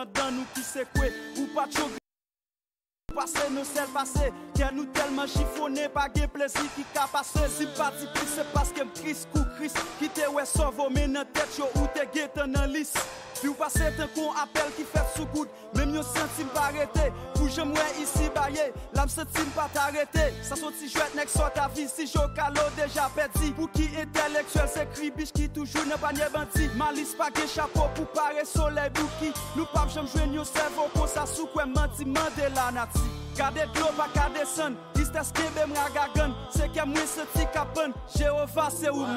gen dan nou ki se kwe Ou pa tchogri Pase nou sel pase Kè nou telman chifone Pa gen plezi ki ka pase Si pati plis se paske m kris kou kris Ki te we sovo men nan tet yo Ou te getan nan lis Pi ou pase ten kon apel ki fet sou goud Mem yo senti m pa rete Pou jem we isi baye Lam senti m pa t'arete Sa sot si jwet nek sot avi Si jo kalo deja pedi Pou ki intelektuel se kri biche ki toujou ne panye bandi Malis pa gen chapo pou pare soleil bouki. Nou pap jem jwen yo servo Kon sa sou kwen manti mande la nati Gade dlo pa kade son. Distes kebe m raga gun Se ke mwen se ti kapen Jehova se ou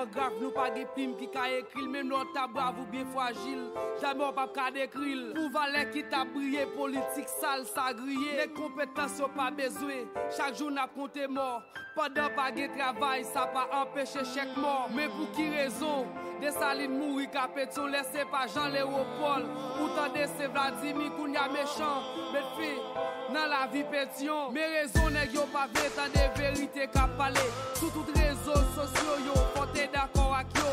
A grave, nous pas de plim qui ka écrit, même notre ta brave bien fragile. Jamais on pas ka décrire. Pour valet qui t'a brillé, politique sale, ça grillé. Les compétences pas besoin. Chaque jour n'a compté mort. Pendant pas de travail, ça pas empêcher chaque mort. Mais pour qui raison? Des salines mourir capéton, laissez pas Jean Léopold. Pourtant, c'est Vladimir Kounia méchant. Mais fait, dans la vie pétion. Mais raison n'est yo pas vrai, tant des vérités qu'a parlé. Sous toutes réseaux sociaux, yo, t'être d'accord avec yo.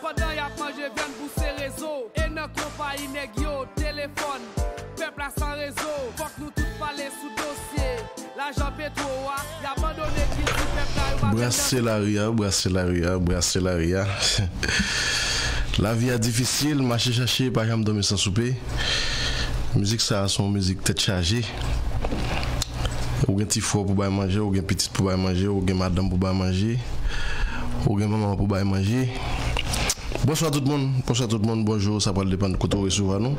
Pendant y'a mangé, viens pousser réseau. Et non compagnie nèg yo, téléphone. Peuple a sans réseau. Faut que nous tous parler sous dossier. L'argent pétro, y'a abandonné qui dit peuple a yo. Brasser la ria, brasser la ria, brasser la ria. La vie est difficile, marcher chercher, Musique ça, son musique tête chargée. Ou gen petit four pour bailler manger, ou gen petite pour bailler manger, ou gen madame pour bailler manger, ou gen maman pour bailler manger. Bonsoir tout le monde, bonsoir tout le monde, bonjour, ça va dépendre de côté où nous.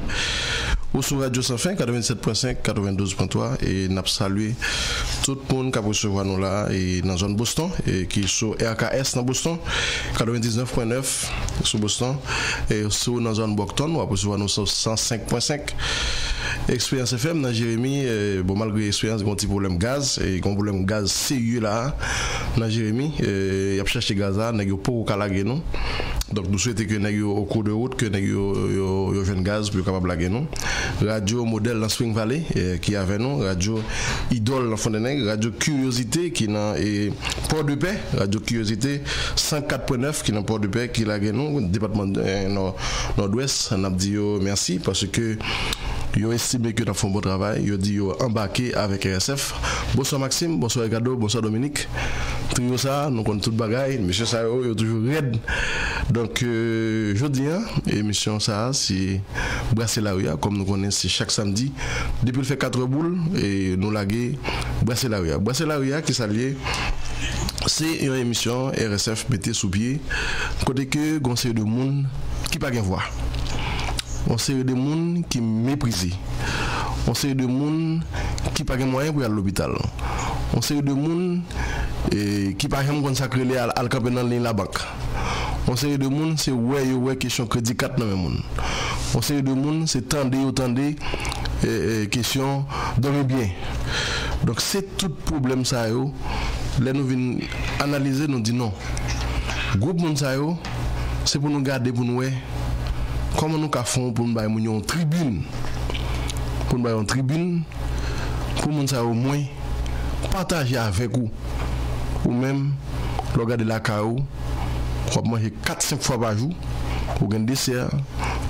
Ou sur Radio Sans Fin, 87.5, 92.3 et n'a salué tout le monde qui a nous là et dans la zone Boston et qui est sur RKS dans Boston, 99.9 sur Boston et sur dans la zone Brockton, on va recevoir nous sur 105.5. Expérience FM dans Jérémy, bon malgré l'expérience, il y a un petit problème gaz, et un problème gaz sérieux là, dans Jérémy, il a cherché gaz là, il n'y a pas non. Donc nous souhaitons que nous au cours de route, que nous ayons gaz pour capable nous. Radio modèle dans Spring Valley euh, qui avait nous, radio idole dans Fontenay, radio curiosité qui dans et Port de Paix, radio curiosité 104.9 qui dans Port de Paix qui l'a nous, département nord- nord-ouest, on a dit merci parce que Yo estimé que fait un bon travail. Yo dit yo embarqué avec RSF. Bonsoir Maxime, bonsoir Ricardo, bonsoir Dominique. Ça, nous connaissons toute bagaille. Monsieur ça yo toujours raide. Donc euh, jeudi hein, émission ça c'est brasser rue comme nous connaissons chaque samedi depuis le fait 4 boules et nous laguer brasser la rue. Brasser la rue qui s'allie c'est une émission RSF mettez sous pied côté que conseil de monde qui pas bien voir on série de monde qui méprisé on série de monde qui pas de moyen pour aller à l'hôpital on série de monde qui pas jamais consacré les à camper dans la banque on série de monde c'est ouais ouais question crédit 4 dans monde. On série de monde c'est tendez tendez question dormir bien. Donc c'est tout problème ça yo. Là nous venons analyser nous dit non. Groupe monde ça yo c'est pour nous garder pour nous ouais. Comment nous faisons pour nous une tribune? Pour nous une tribune pour nous au moins partager avec vous. Ou même, regardez la carreau, vous manger 4-5 fois par jour, vous avez un dessert,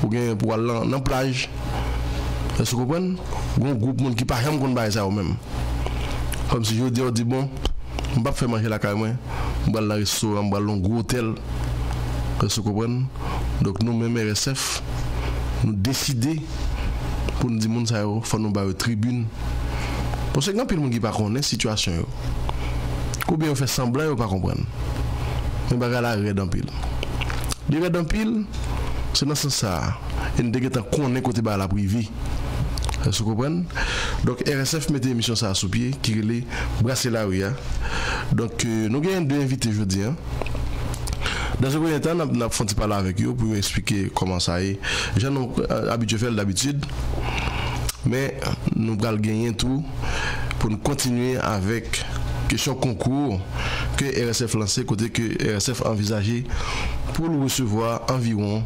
vous avez pour aller dans la plage. Vous comprenez Vous un groupe de monde qui ne jamais pas ça ou même. Comme si je dis, on dit bon, je ne vais pas faire manger la carreau, je vais aller dans un restaurant, je vais aller dans un gros hôtel. Vous comprenez Donc nous-mêmes, RSF, nous décidons pour nous dire, il faut nous faire une tribune. Parce que pile monde qui pas connaît situation yo. Bien on fait semblant ou pas comprendre. Mais bagarre la red en pile. Les red en pile c'est dans ce sens ça et nous devons connaître côté ba la privée vous comprenez? Donc RSF mettez émission ça sous pied qui relait brasser la rue hein. donc euh, nous avons deux invités aujourd'hui hein. Dans ce premier temps, nous avons parler avec eux pour expliquer comment ça est. J'en ai habitué d'habitude, mais nous allons gagner tout pour nous continuer avec question concours que RSF lancé, côté que RSF envisagé pour recevoir environ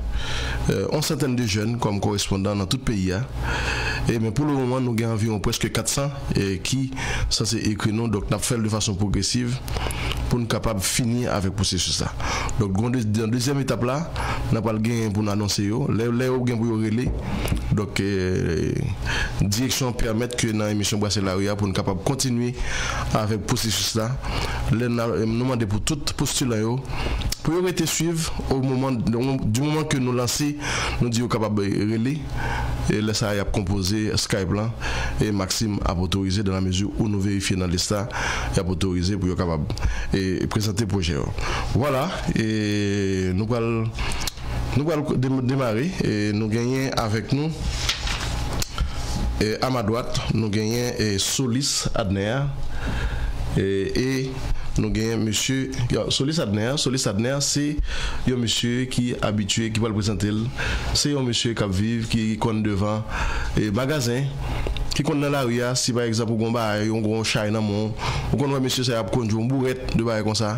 euh, une centaine de jeunes comme correspondants dans tout le pays. Hein. Et mais pour le moment, nous avons environ presque 400 et qui ça c'est écrit nous. Donc, nous fait de façon progressive pour nous capables de finir avec le processus. Donc, dans la deuxième étape là, nous le gain pour nous annoncer. Les gain pour relais. Donc, euh, direction permet que dans l'émission Brasselaria pour nous capables continuer avec le processus là. Nous demandons pour tout postulant être suivre au moment du moment que nous lançons, nous disons capable de relais. Et là a composé Skype là. Et Maxime a autorisé dans la mesure où nous vérifions dans l'État il a autorisé pour être présenter le projet. Voilà. Et nous allons nous allons démarrer. Et nous gagnons avec nous et à ma droite nous gagnons Solis Adner et, et nous gagnons monsieur Solis Adner. Solis Adner, c'est un monsieur qui est habitué, qui va le présenter. C'est un monsieur qui vit, qui compte devant et magasin. Ki kon nan la riya, si par ekzap ou kon ba a yon kon chay nan moun, ou kon wè monsye se ap konjou mbouret de ba a kon sa,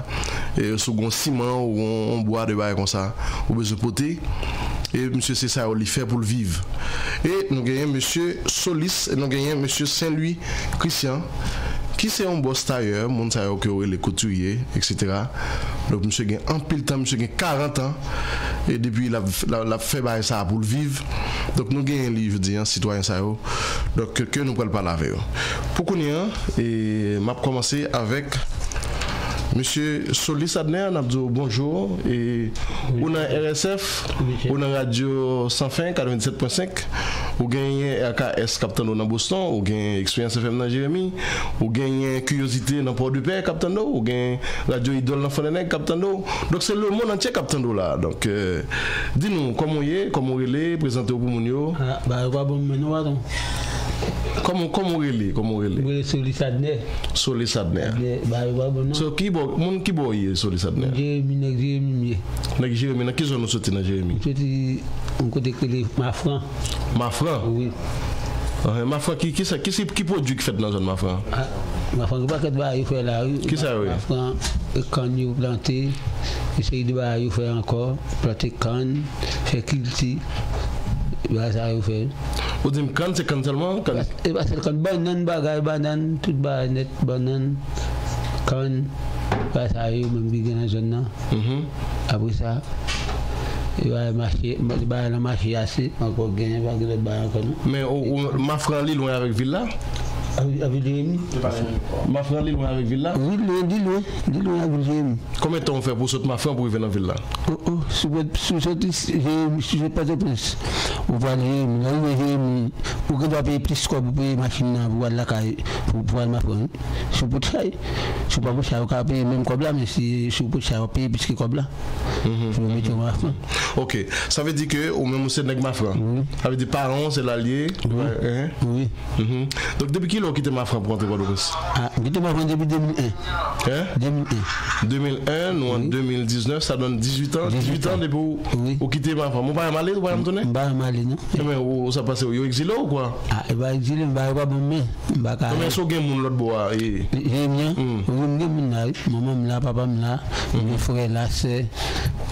e, sou kon siman ou kon mboua de ba a kon sa, ou be zepote, e monsye se sa ou li fè pou l'viv. E nou genyen monsye Solis, nou genyen monsye Saint-Louis Christian, qui c'est un boss tailleur, mon tailleur qui les couturiers, etc. Donc, monsieur a un pile temps, monsieur a 40 ans, et depuis, il a, fait ça pour le vivre. Donc, nous avons un livre, un citoyen ça. Donc, que nous pouvons parler avec eux. Pour qu'on y et m'a commencé avec Monsieur Solis Adner, bonjour. Et on a RSF, on a Radio Sans Fin 97.5, on gagne RKS Captain dans Boston, on gagne Expérience FM dans Jérémy, on gagne Curiosité dans Port-du-Père Captain on gagne Radio Idole dans Fontenay Captain Donc c'est le monde entier Captain là. Donc euh, dis-nous comment il est, comment il est, présentez-vous pour mon Ah, bah, bon, Koman rele? Mwen Soli Sadner. Soli Sadner. So ki bo, moun ki bo ye Soli Sadner? Jeremie, nek Jeremie miye. Nek Jeremie, nek ki zon nou soti nan Jeremie? Soti, mwen kote kele Mafran. Mafran? Oui. Ah, eh, mafran, ki, ki, ki, ki prodjou ki fet nan zon Mafran? Ah, mafran, ki paket ba yo fe la yo. Ki sa yo? Mafran, e kan yo plante, ki se yi de ba yo fe ankor, plante kan, fe kilti. ba sa yo fe. O di m kan se kan salman? E ba sel kan banan bagay, banan, tout bagay net, banan, kan, ba sa yo men bi gen a zon nan. Mhm. Apre sa, yo a mache, ba e la mache yase, anko genye, ba gen let bayan kon. Men, ma fran li lwen avek villa? Avec Jérémy Ma frère li loin avec villa Oui, loin, dis loin, dis loin avec Jérémy. Combien de temps on fait pour sauter ma frère pour venir dans villa Oh, oh, si je pas de plus. Ou va il payer plus quoi pour payer machine pour aller là, pour pouvoir ma frère. Je peux pas ça, on peut payer même comme là, mais si vais mettre ma frère. Ok, ça veut dire que au même c'est avec ma frère. Ça veut dire parents, c'est l'allié. Ouais, Oui. Mhm. Donc depuis qui l'ont quitté ma frère pour entrer au Ah, quitté ma frère depuis 2001. Hein? 2001. 2001, nous en 2019, ça donne 18 ans. 18 ans depuis où Oui. vous quittez ma frère. Mon père est malade, vous pouvez me donner Bah, mal, non? Mais où ça passe? Vous exilé ou exilé, bah, pas bon, mais, bah, quand Mais si vous avez l'autre bois, oui. Réunion, on est là, maman là, papa là, mes frères là, c'est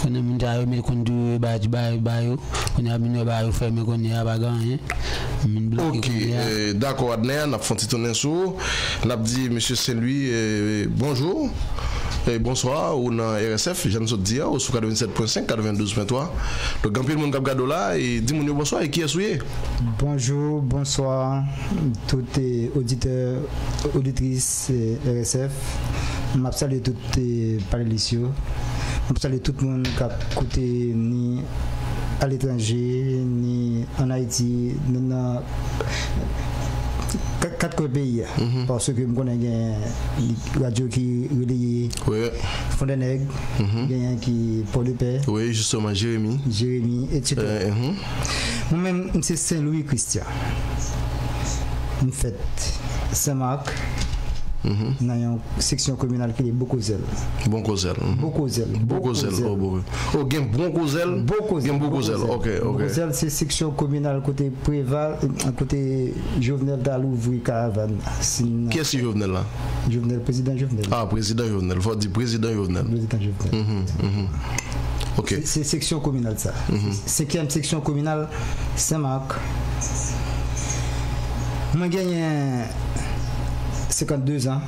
on est mis à me conduire bah bah bah on est mis bah au fait me connaît pas gagné. OK, eh, d'accord Adner, n'a font tourner sur, n'a dit monsieur Saint-Louis eh, bonjour. Bonsoir, on a RSF, ça dire, au sous 87.5, 92.3. Donc, grand pile monde qui là, et dis-moi bonsoir, et qui est souillé? Bonjour, bonsoir, tous les auditeurs, auditrices euh, RSF. Je salue tous les panélistes. Je salue tout le monde qui a écouté ni à l'étranger, ni en Haïti, ni quatre pays. Parce que je connais une radio qui relie Oui, mm qui Paul Paix, oui, justement, Jérémy. Jérémy, etc. Euh, mhm. Moi-même, c'est Saint-Louis Christian. Une fête Saint-Marc. Dans une section communale qui est. Bon kozel. mhm. Bokozel. Bon kozel. Oh, bon. Oh, gen bon kozel. Bokozel. Gen bon kozel. Ok, ok. C'est section communale côté Préval, côté Jovenel Dalouvri Caravane. Qui est-ce Jovenel là? Jovenel, président Jovenel. Ah, président Jovenel. Faut dire président Jovenel. Président Jovenel. Mhm, mhm. Ok. C'est- section communale ça. Cinquième section communale, Saint-Marc. Moi gagné 52 ans.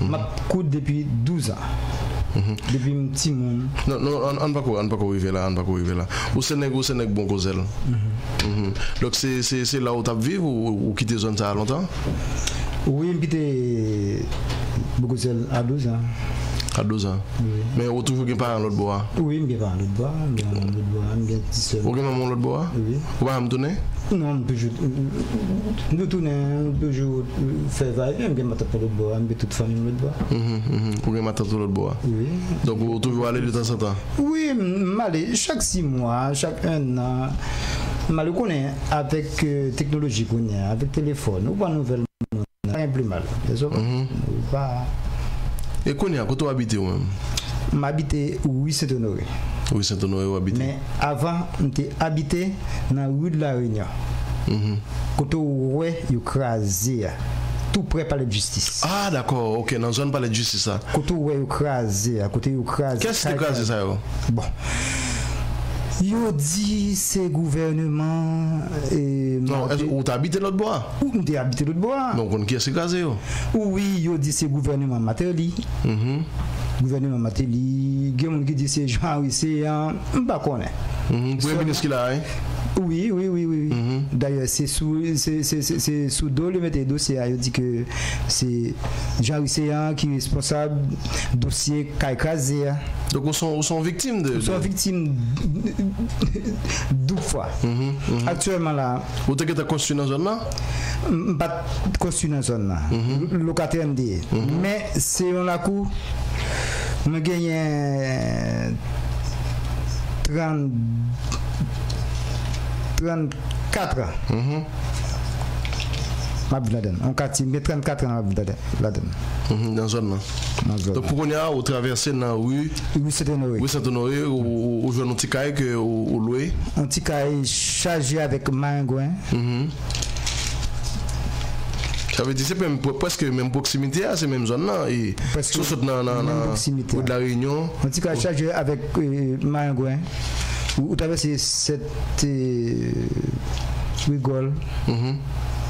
Ma coûte depuis 12 ans. Depuis un petit monde. Non, non, on ne va pas arriver là, on va pas arriver là. Ou Sénègue, ou Sénègue bon kozel. Mhm. Donc c'est là où tu vivre ou ou quitter zone ça longtemps? Oui, j'étais beaucoup seul à 12 ans. À 12 ans. Mais ou toujours gen parent l'autre bois? Oui, je pas l'autre bois, je pas l'autre bois, je petit seul. Ou gen maman l'autre bois? Oui. Ou pas me tourner? Non, on peut toujours. Nous tournons, on peut toujours faire va-et-vient, je vais mettre l'autre bois, je vais toute famille l'autre bois. Mhm, mhm. Ou gen matin l'autre bois? Oui. Donc ou toujours aller de temps en temps? Oui, malé, chaque six mois, chaque un an, malé qu'on est avec euh, technologie qu'on est, avec téléphone, ou pas nouvelle, plus mal. Désolé. Mhm. Et qu'on y a, quand tu habites ou même? M'habiter oui c'est honoré. Oui, Saint-Honoré ou habité. Mais avant, j'étais habité dans la rue de la Réunion. Mhm. Quand on ouais, il écrasé tout près par la justice. Ah d'accord, ok, dans la zone palais de justice ça. Quand on ouais, à côté écrasé. Qu'est-ce que c'est ça Bon. Yo di se gouvernement e Non, es, ou t'habite l'autre bois? Ou m'te habite l'autre bois. Donc on qui est gazé yo? Oui, yo di se gouvernement Mateli. Mm -hmm. Gouvernement Mateli, gen moun ki di se Jean Risséan, m'pa konnen. Mm -hmm. Premier ministre ki la, hein? Oui, oui, oui, oui. Mhm. D'ailleurs, c'est sous, c'est, sous dos le mettre dossier. Il dit que c'est Jean Risséan qui est responsable dossier Kaikrazé. Donc on sont, on sont victimes de. Ils sont de- victimes deux fois. Mhm, Actuellement là, Ou t'es que t'as construit dans la zone là? Pas construit dans la zone là. Mhm. Locataire MD. Mais c'est on la coup, je gagne 30 34 ans. Mhm. Ma vie là-dedans. On quartier, mais 34 ans ma vie là-dedans. Mhm, Dans la zone la. Donc pour qu'on y a, ou traverser dans la rue, Oui, c'est honoré. oui caille que ou ou louer? Un petit cahier chargé avec maingouin. Mhm. Ça veut dire c'est même presque même proximité à ces mêmes zones là et Presque dans dans proximité. de la Réunion. Un petit cahier chargé avec euh, maingouin. Ou avais cette rigole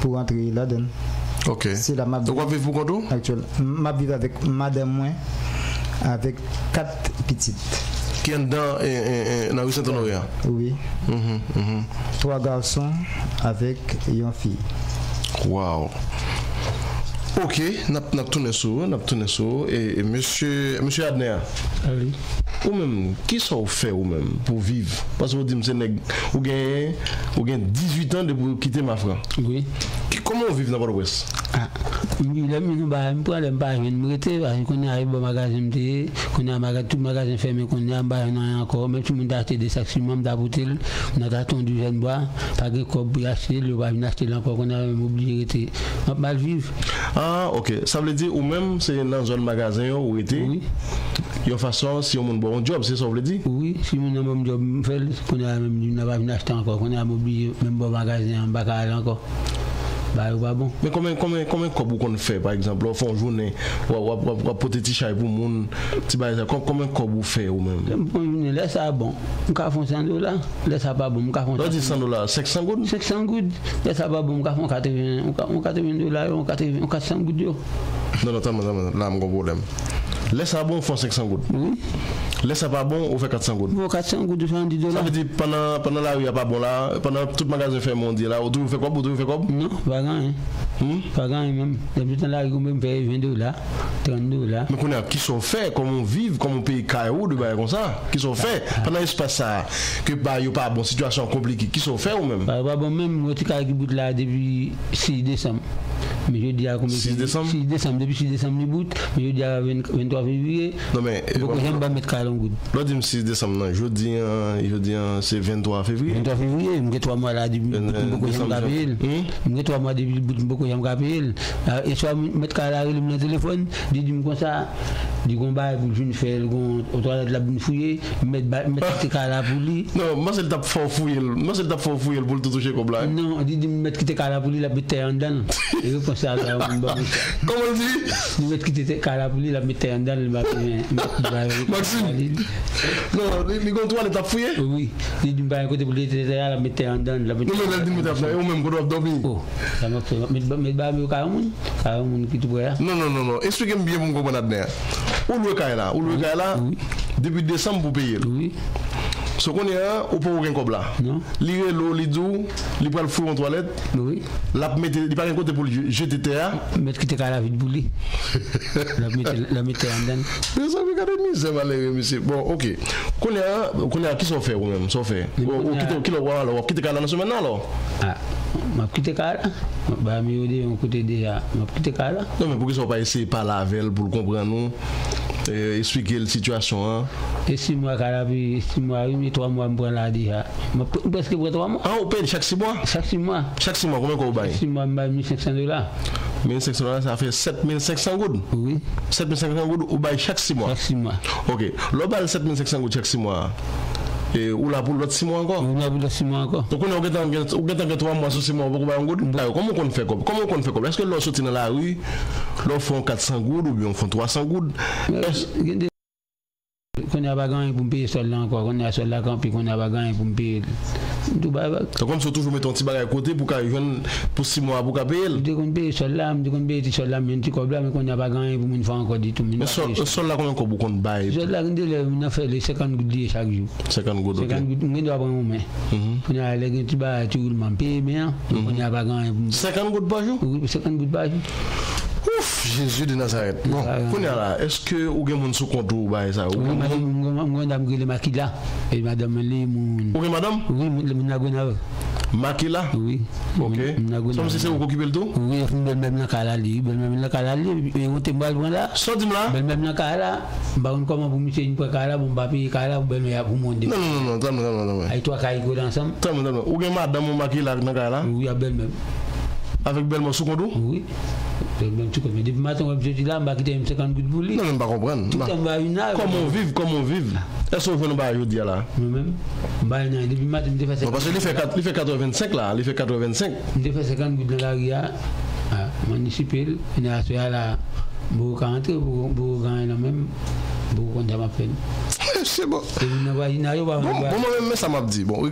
pour entrer là-dedans. OK. C'est la map Donc on vit pour compte actuelle. Ma avec madame moi avec quatre petites. qui est dans la rue Saint-Honoré. hein? Oui. Mhm. Trois garçons avec une fille. Wow. Ok, n'a tourné sur, sur et, et monsieur monsieur Adner, Oui. ou même qui sont fait ou même pour vivre? Parce que vous dites ou gain ou gain 18 ans de pour quitter ma France. Oui. Comment on vit dans votre ouest? Ah, mi la mi nou ba mi problème ba men mi rete ba kon arrive au magasin de kon a magasin tout magasin fermé kon a ba non encore mais tout le monde a acheté des sacs ciment d'abotel on a attendu jeune bois pas de quoi pour acheter le va venir acheter encore qu'on a même oublié rete on mal vivre Ah, ok. Ça veut dire ou même c'est dans un magasin où était? oui Il y a une façon si on a un bon job, c'est ça vous dire? Oui si mon a job qu'on a même on va venir acheter encore qu'on a oublié même bon magasin en bas aller encore bah pas bon. Mais combien combien combien vous qu'on fait par exemple, on fait une journée ou ou ou porter chai pour bail ça, com- combien vous fait ou même? Bon, laisse ça bon. On ka font 100 dollars. Laisse ça pas bon. On ka font Là dit 100 dollars, 500 gouttes? 500 gouttes, là ça va bon, on fait 80, on 80 dollars, on 80, on 400 gouttes. Non, non, attends, là, un problème. Laisse ça bon, on fait 500 gouttes. Oui, Laisse ça pas bon, on fait 400 gouttes. bon 400 gouttes, 70 Ça dollars. veut dire pendant, pendant la rue, il n'y a pas bon là, pendant tout le magasin fermé, on dit là, autour, vous faites quoi, autour, vous faites quoi? Non, pas grand, hein. Hmm? Pas grand même. Depuis temps là, on même paye 20 dollars, 30 dollars. Mais qu'on a, qui sont faits, comment on vit, comment on paye caillou, de bail comme ça, qui sont faits, pendant l'espace ça, que bah, il n'y a pas bon, situation compliquée, qui sont faits ou même? Pas pas bon même, moi, tu as qui bout là depuis 6 décembre. Mais je dis à combien 6 décembre? 6 décembre, depuis 6 décembre, il bout. Mais je dis à 20 23 février. Non mais, Beaucoup j'aime pas mettre carré en goutte. Lò di m 6 Desem nan, jodi an, jodi an, se 23 fevriye. 23 février, je 3 mois là, depuis Euh, beaucoup décembre. Hmm? Je 3 mois depuis beaucoup j'aime rappel. Et soit mettre à le téléphone, dit dis comme ça, du combat pour une faire, au toilette la bonne fouiller, mettre mettre pour lui. Non, mwen se l tap fò fuyel, mwen se l tap fò fuyel pou l touche kom la. Non, dit dis mettre quitter carré pour lui, la mettre en dedans. Et je pense à ça, on va Koman di? Di met quitter carré pour lui, la mettre en dedans, le Maxime. Non, to an tap fuye? Oui, pas côté pour lui, la mettre en dedans, la mettre. Non mwen tap nan, yo menm kon wap dobi. Oh, ça m'a fait mettre mettre moun, ka moun qui tu vois. Non, non, non, non, explike m biye pou m kompon adne. Ou lwe kay la, ou lwe kay la, Oui. debi Desem pou peye l. Oui, So konye an, ou pou ou gen kob la. Li re lo, li djou, li pral fou an toalet. Oui. Lap mette, li pa gen kote pou li jete te a. Mette ki te ka la vide bou li. Lap mette, la mette an den. Mè sa mè kade mi, se malè, mè si. Bon, ok. Konye an, konye an, ki so fè ou mèm, so fè. Ou ki te wala, ou ki te ka la nan semen nan lo. A, mè ki te ka la. Mi ode on côté déjà, m'a quitter carré. Non men pou ki so pa ese pa lavel pou l kompren nou, eh, explike l situasyon an. Et six mois puis six mois, oui, trois mois me prend là déjà. Presque pour trois mois. An ou paye chak 6 mwa? Chaque six mois. Chak 6 mwa, koumen kou bay? Six mois, m'a 1500 dollars. 1500 dollars, ça fait 7500 goud. Oui, 7500 goud ou bay chaque 6 mois? chaque six mois. Ok. Lo bal 7500 goud chaque 6 mois. E ou la pou lot 6 mwa anko? Ou la pou lot 6 mwa anko. Ton konen ou getan gen 3 mwa sou 6 mwa ou pou bayan goud? Koman kon fè kop? Koman kon fè kop? Eske lò soti nan la rui, lò fon 400 goud ou bi yon fon 300 goud? Qu'on a pas gagné pour me payer sol là encore, qu'on a sol là quand puis qu'on a pas gagné pour me payer. Tout bas. Donc comme si on toujours mettre un petit bagage à côté pour qu'il vienne pour 6 mois pour qu'il paye. Je dis qu'on paye sol là, je dis qu'on paye sol là, mais petit qu'on a pas gagné pour me faire encore du tout. Mais sol là combien qu'on qu'on bail Sol là, on a fait les 50 gouttes chaque jour. 50 goud. OK. 50 gouttes, on doit prendre main. Mhm. On a les petits bas, tu roules, m'en paye, mais on a pas gagné pour me 50 goud par jour? Oui, 50 gouttes par jour. Ouf, Jésus de Nazareth. Bon, ah, euh, koun ya la, eske ou gen moun sou kontou ou baye sa? Ou gen madame gwe le makila. E madame le moun... Ou gen madame? Oui, le moun nagwen ave. Makila? Oui. Ok. Som se se ou kokipe l do? Oui, bel mèm nan kala li. Bel mèm nan kala li. E yon te mbal mwen la. Sot di m la? Bel mèm nan kala. Ba yon koman pou mise yon pou kala, pou mbapi kala, pou bel mèm ya pou monde. Non, non, non, tam, tam, tam. Ay to a kaye go dansam. Tam, tam, tam. Ou gen madame ou makila nan kala? Oui, a bel mèm. Avec bel sou kontou Oui. Bel même tout comme depuis matin on je là, ba quitter 50 gouttes pour lui. Non, men pa kompren Tout en bas une heure. Comment vive, comment vive Est-ce que vous ba yo di la Moi-même. Ba une depuis matin me fait Non, parce que li fait 4 li fait 85 là, li fait 85 Je fais 50 gouttes dans la ria, ah, municipal, on a fait à la beaucoup rentrer, beaucoup gagner la même, beaucoup compter ma peine. C'est bon. Pas, Bon, bon mwen men sa map di Bon,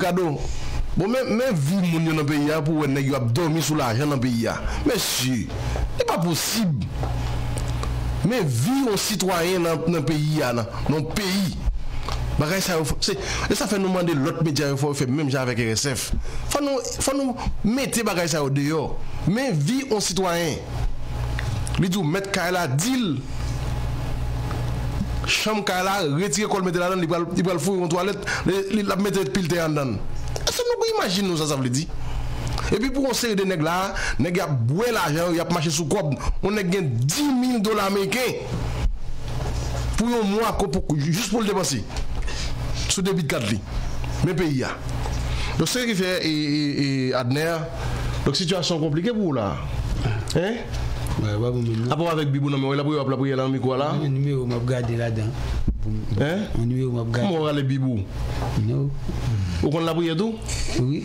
Bon men, men vi moun yo nan peyi ya pou wè neg yo ap dormi sou la ajan nan peyi ya. Men si, di pa posib. Men vi yon sitwayen nan, nan peyi ya nan, nan peyi. Bagay sa yo fò, se, e sa fè nou mande lot medya yo fò, fè mèm jan avèk RSF. Fò nou, fò nou mette bagay sa yo deyo. Men vi yon sitwayen. Li djou met kaela dil. Cham kaela retire kol mette la dan, li pral fò yon toalet, li, li lap mette pilte yon dan. Ase nou pou imagine nou sa sa vle di? E pi pou kon seri de neg la, neg yap bwe la jan, yap mache sou kob, on neg gen 10.000 dola Ameriken. Pou yon mwa ko pou, just pou l depansi. Sou debit kat li. Men peyi ya. Dok se ki fe, e, e, e Adner, dok situasyon komplike pou ou la. Hein? Apo avèk bibou nan mè wè la pou yo ap la pou yè lan mikou ala? Mè nime yo m ap gade la dan. Mè nime yo m ap gade. Mè wè la bibou? Nou. Ou kon la pou yè tou? Oui.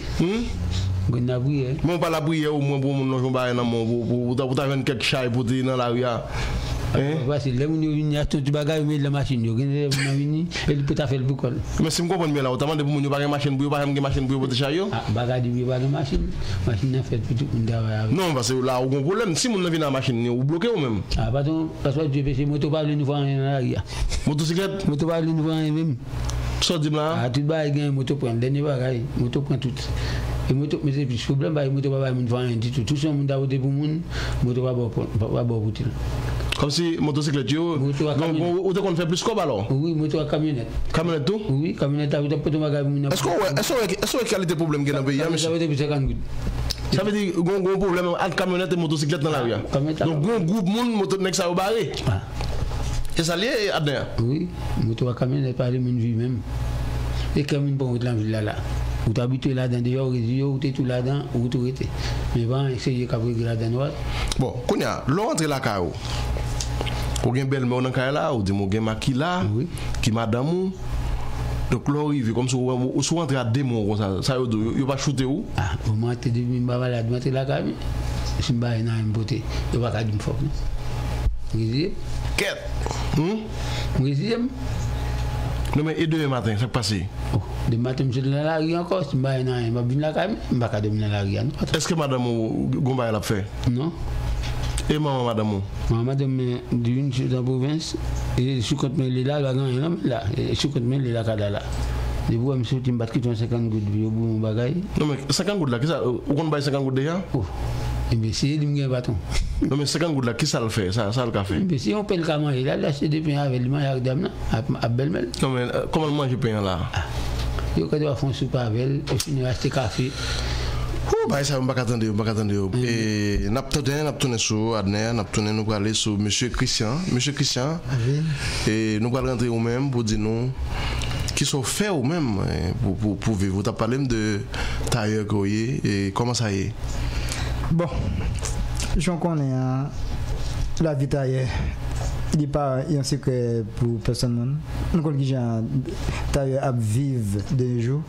Kon la pou yè. Mè wè pa la pou yè ou mwen pou moun nan joun barè nan moun pou ta ven kek chay pou ti nan la wè ya? Parce que là, on est venu à tout bagage, mais la machine, on est venu, et il peut faire le boucol. Men si m kompon mwen la, ou mande pou moun yo pa gen machin pou yo pa gen machin pou yo pou te chay yo bagage, il n'y a pas de machine. Machine, en fait, pour tout. Non, la ou kon problem, si moun nan vin nan machin ni, ou bloke ou men Ah, parce que tu peux moto en arrière. Motosiklet, Moto pas le nouveau en même. so di m la Ah, tout bas, il y a un moto prend, dernier bagage, moto prend tout. Et moto, mais c'est plus problème, bah, moto pas me faire un du tout. A moun, moto pas tout. Kom si motosiklet yo, Moto a donc, ou kon fè plus kob alo Oui, moto à camionnette. Kamyonet tou Oui, camionnette a tout bagage. Est-ce qu'on est-ce qu'on est kalite problem gen nan peyi ya, Ça mèche voté pour 50 gouttes. Ça veut dire qu'on a un gros problème entre camionnettes et motocyclettes dans la rue. hein. Camionnette, Donc, un groupe monde moto ça au barré. Ah, Et ça lié Adner. oui, moto à camion n'est pas les vie même. Et comme une bonne route dans la ville là, là. Ou t'habitues là-dedans, dehors, ou t'es tout là-dedans, ou tout été. Mais bon, essayer qu'après là-dedans, droite. Bon, Kounia, l'on rentre la caillou. Ou gen bel mè ou nan kaya la, ou di mou gen maki la, oui. ki madan mou. Dok lò rive, kom sou ou sou rentre a demon kon sa, sa yo do, yo pa choute ou? Ah, ou mante di mi mba valad, mante la kami, si mba enan mbote, yo pa kadi mfok ni. Mwiziye? Ket! Hmm? Mwiziye m? Non men, e dewe maten, sak pase? Oh, de maten mse de nan la ri anko, si mba enan mba bin la kami, mba kadi mnen la ri anko. Eske madan mou gomba el ap fe? Non. Et maman madame Moi, madame, d'une, je suis dans la province, et je suis contre mes là, là, là, là, et je suis contre mes là, là, là. De vous, je suis dit, je suis 50 gouttes de mon bagage. Non mais 50 gouttes là, qui ça? Ou qu'on baille 50 gouttes déjà? Oh, bien, si je dis, un bâton. Non mais 50 gouttes là, qui ça le fait? Ça ça le fait? Mais si on peut le commander, là, là, c'est des pains avec le maillard d'âme, à Belmel. Non mais euh, comment manger pain là? Yo, quand on fait un souper avec elle, on finit acheter café. Tourné, Adner, n'a pas tourné, nous allons aller sur Monsieur Christian, Monsieur Christian. Oui. Et nous allons rentrer au même pour dire nous qui sont faits au même eh, pour, pour, pour vivre. Tu as parlé de tailleur et comment ça y est? Bon, j'en connais hein, la vie tailleur. Il n'est pas un secret pour personne. Nous connaissons tailleur à vivre de nos jours.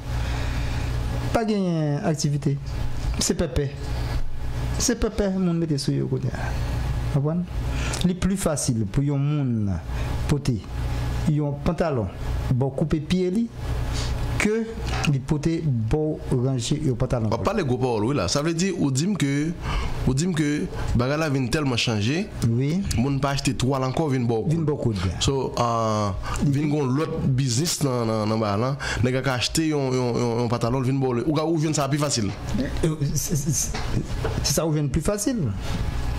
Pas gagner activité. C'est pépé. C'est pépé, mon mettre sur. Vous comprenez? Le plus facile pour un monde porter un pantalon, bon couper pied li, que les porter bon ranger un pantalon. On parle de gros paroles, oui là. Ça veut dire, ou dit que, ou dit que, bagala vient tellement changer, Oui, mon pas acheter trois encore vient beaucoup. vin beaucoup So, uh, vin gon l'autre business dans dans dans là, nèg ka acheter un un pantalon bolé. Ou vient ça plus facile? Euh, c'est-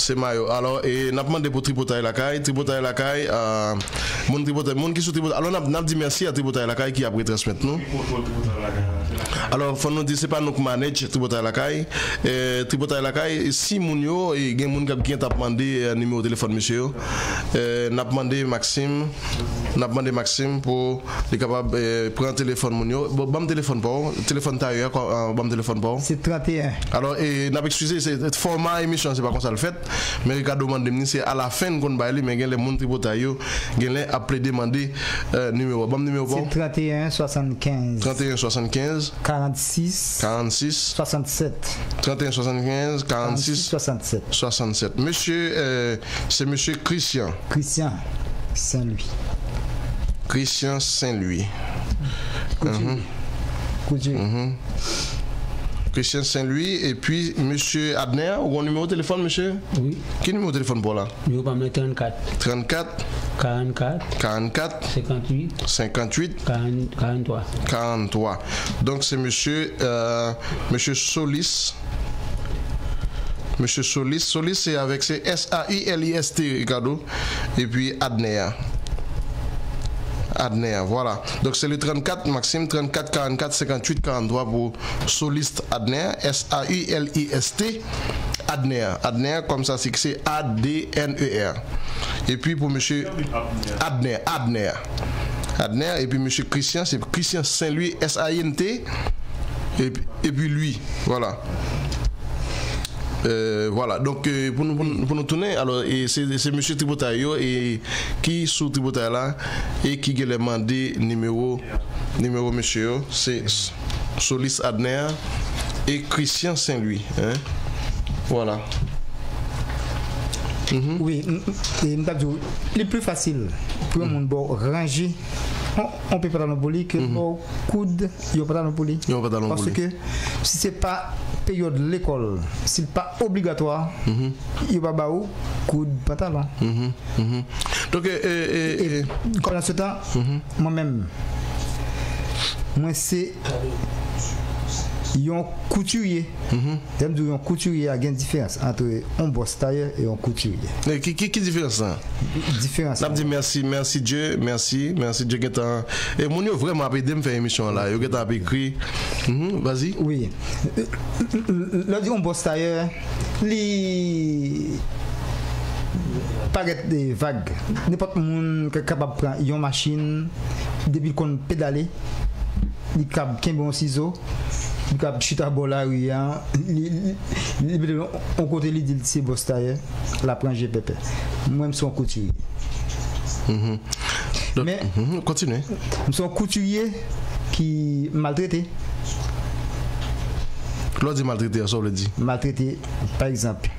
c'est maillot. Alors et n'a demandé pour tripotaille la caille, tripotaille la caille euh mon mon qui. Alors n'a n'a dit merci à tripotaille la caille qui a pris transmettre nous. Alors faut nous dire c'est pas nous qui manage tripotaille la caille. Euh si moun yo et gen moun qui t'a demandé euh, numéro de téléphone monsieur. Euh n'a demandé Maxime, n'a demandé Maxime pour les capable euh, prendre téléphone moun yo. Bon bam téléphone pas, téléphone tailleur euh, bam téléphone pas. C'est 31. Alors, et n'a pas excusé, c'est format émission, c'est pas comme ça le fait. Mais Ricardo demande, c'est à la fin qu'on va aller, mais il y a les gens qui ont les appelé demander euh, numéro. Bon numéro bon. C'est 31 75 31 75 46 46 67 31 75 46 67. 67. Monsieur, euh, c'est monsieur Christian. Christian Saint-Louis. Christian Saint-Louis. Coutier. Coutier. Christian Saint-Louis. Et puis, monsieur Adner, ou un numéro de téléphone, monsieur? Oui, Quel numéro de téléphone pour là? Mettre 34, 34 44, 44 58, 58 40, 43. 43. Donc c'est monsieur, euh, monsieur Solis. Monsieur Solis. Solis, c'est avec c'est S-A-I-L-I-S-T, Ricardo. Et puis Adner. Adner, voilà. Donc c'est le 34, Maxime, 34, 44, 58, 43 pour Soliste Adner. S-A-I-L-I-S-T. Adner. Adner, comme ça, c'est que c'est A-D-N-E-R. Et puis pour monsieur Adner. Adner. Adner. Et puis monsieur Christian, c'est Christian Saint-Louis, S-A-I-N-T. Et puis lui, voilà. Euh, voilà, donc euh, pour, nous, tourner, alors c'est monsieur Tribotayo et qui sous Tribotayo et qui a demandé numéro numéro monsieur, c'est Solis Adner et Christian Saint-Louis. Hein? Voilà. Oui, m- m- et m't'a dit, le plus facile pour un monde bon ranger on, peut pas dans le poli que au coude, il n'y a pas dans le poli. Yo Mhm. pas dans le Parce que si c'est pas période de l'école, si c'est pas obligatoire, Mhm. il n'y a pas baou, coude, pantalon. Mhm, mhm. Donc, euh, euh, euh, Et pendant ce temps, Mhm. moi-même, moi c'est un couturier. Mhm. J'aime dire un couturier, il y a une différence entre un boss tailleur et un couturier. qui, qui, qui différence ça? Différence. N'a dit merci, merci Dieu, merci, merci Dieu est Et mon yo vraiment a aidé me faire émission là. Yo a écrit. Mhm, Vas-y. Oui. Là, dit un boss tailleur, li paraît des vagues. N'importe monde qui est capable de prendre une machine, depuis qu'on pédale, il capable de un ciseau, Li kap chita bol a riyan, li bete on kote li dil se bostaye, la pranje pepe. Mwen mson kouturiye. Men, mm-hmm. kontinue. Mm-hmm, mson kouturiye ki maltrete. Lò di maltrete, asò wle di? Maltrete, par exemple,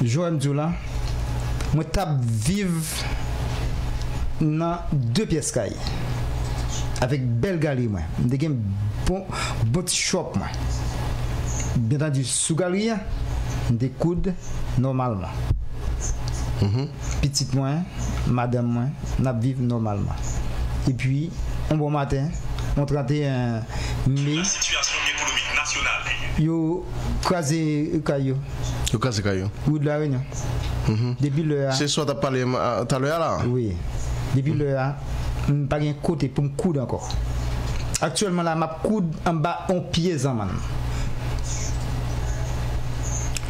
Jorem Dioula, mwen tap vive nan 2 piyes kaye. Avèk bel gali mwen. Mwen de gen bel bon, bon petit shop, moi. Bien entendu, sous galerie, des coudes normalement. Petite moi, madame moi, n'a vivre normalement. Et puis, un bon matin, on 31 mai, situation économique nationale. yo crasé caillou. Yo casse caillou. ou de la réunion. Depuis le A, C'est soit t'as parlé euh, tout à l'heure là? oui. Depuis le A, je n'ai pas un côté pour me coudre encore. Aktuelman la map koud an ba an piye zaman.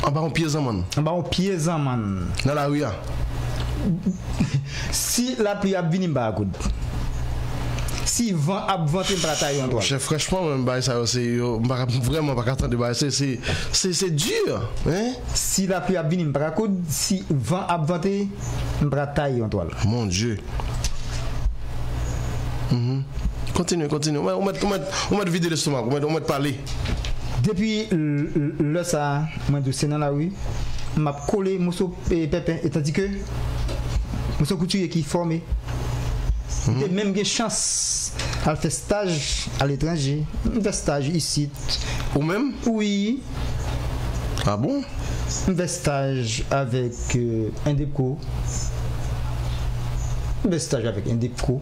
An ba an piye zaman? An ba an piye zaman. Nan la ouya? si la pli ap vini mba akoud. Si van ap vante mpa ta yon toal. Che freshman mwen mba yon se yo, mba vreman mba katan de ba yon se, se dur. Si la pli ap vini mpa akoud, si van ap vante mpa ta yon toal. Mon dieu. Mm -hmm. Continue, continue. On va va vider l'estomac, on va va parler. Depuis le ça, moi de dans la rue, m'a collé mousseau et pépin et tandis que mousseau couturier qui est formé. Et même des chance à faire stage à l'étranger, faire stage ici. Ou même? Oui, Ah bon? faire stage avec euh, un déco. Faire stage avec un déco.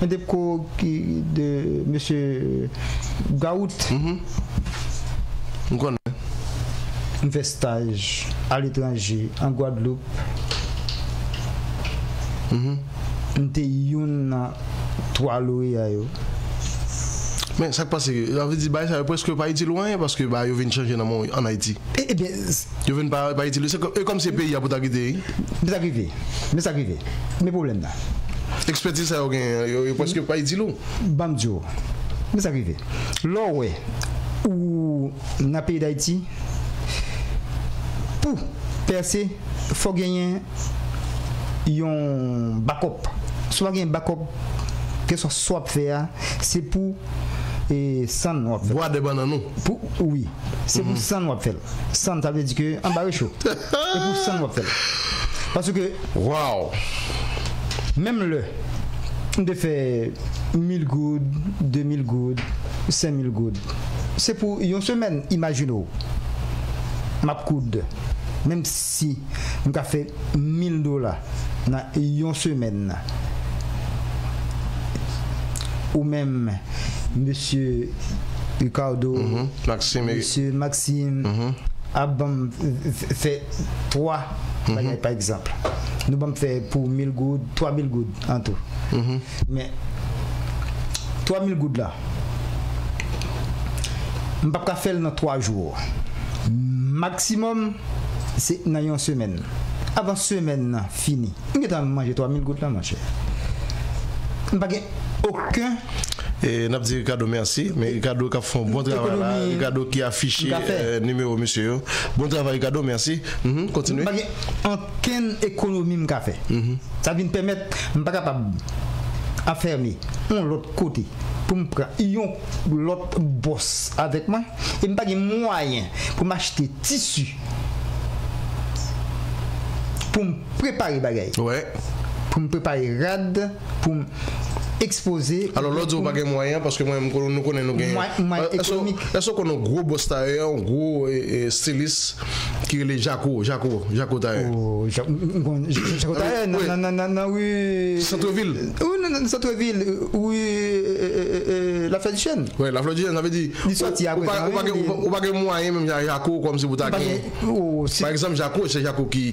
un des co de monsieur Gaout. Mm -hmm. On fait stage à l'étranger, en Guadeloupe. Mm -hmm. On était une trois loyers. Men, sak pase, avè di bay, sa wè preske pa iti lwen, paske bay yo ven chanje nan moun an Haiti. Eh, eh e ben... Yo ven pa iti lwen, e kom se peyi apot akite. Mè sakrive, mè sakrive, mè problem nan. ekspertise sa yo gen, yo pweske pa idilou? Bam diyo, mè sa rive. Lò wè, ou nan peyi d'Haïti, pou perse, fò genyen yon bakop. Swa genyen bakop, ke so swap fè ya, se pou e san wap fè. Boa de banan nou? Pou, oui. Se pou mhm. san wap fè. San, ta vè di ke, an bare chou. Se pou san wap fè. Paske, waw! Même le, on de faire 1000 gouttes, 2000 gouttes, 5000 gouttes. C'est pour une semaine, imaginez ma coude. Même si on a fait 1000 dollars dans une semaine. Ou même monsieur Ricardo, Mhm. Maxime et- monsieur Maxime, bon, f- fait 3 par exemple. Nous allons faire pour 1000 gouttes, 3000 gouttes en tout. Mais 3000 gouttes là, je ne peux pas faire dans 3 jours. Maximum, c'est dans une semaine. Avant semaine, fini. Je vais manger 3000 gouttes là, mon cher. Je aucun. Et n'a dit Ricardo merci. Mais Ricardo qui a fait un bon travail là Ricardo qui a affiché euh, numéro monsieur. Bon travail Ricardo merci. Mm -hmm, continue aucune économie m'a fait. Mm -hmm. ça vient permettre pas capable à fermer on l'autre côté pour me prendre l'autre boss avec moi. Et pas de moyen pour m'acheter tissu pour me préparer bagaille. Ouais. Pour me préparer rad pour exposé. Alors l'autre dit pas de moyens parce que moi nous connaissons. Moyen- moyen économique. Est-ce qu'on a un gros boss un gros eh, eh, styliste qui est les Jaco, Jaco, Jaco tailleur. Oh, Jaco oui. nan- nan- nan- nan- oui. Centre-ville. Oui, non, non, centre-ville. euh, Oui, euh, euh, euh, la fête du chêne. Ouais, la Floride, ça veut dire. Il sorti après, pas- ou pas oui, pas moyen même Jaco comme si vous Pas que- oh, Par exemple, Jaco, c'est Jaco qui,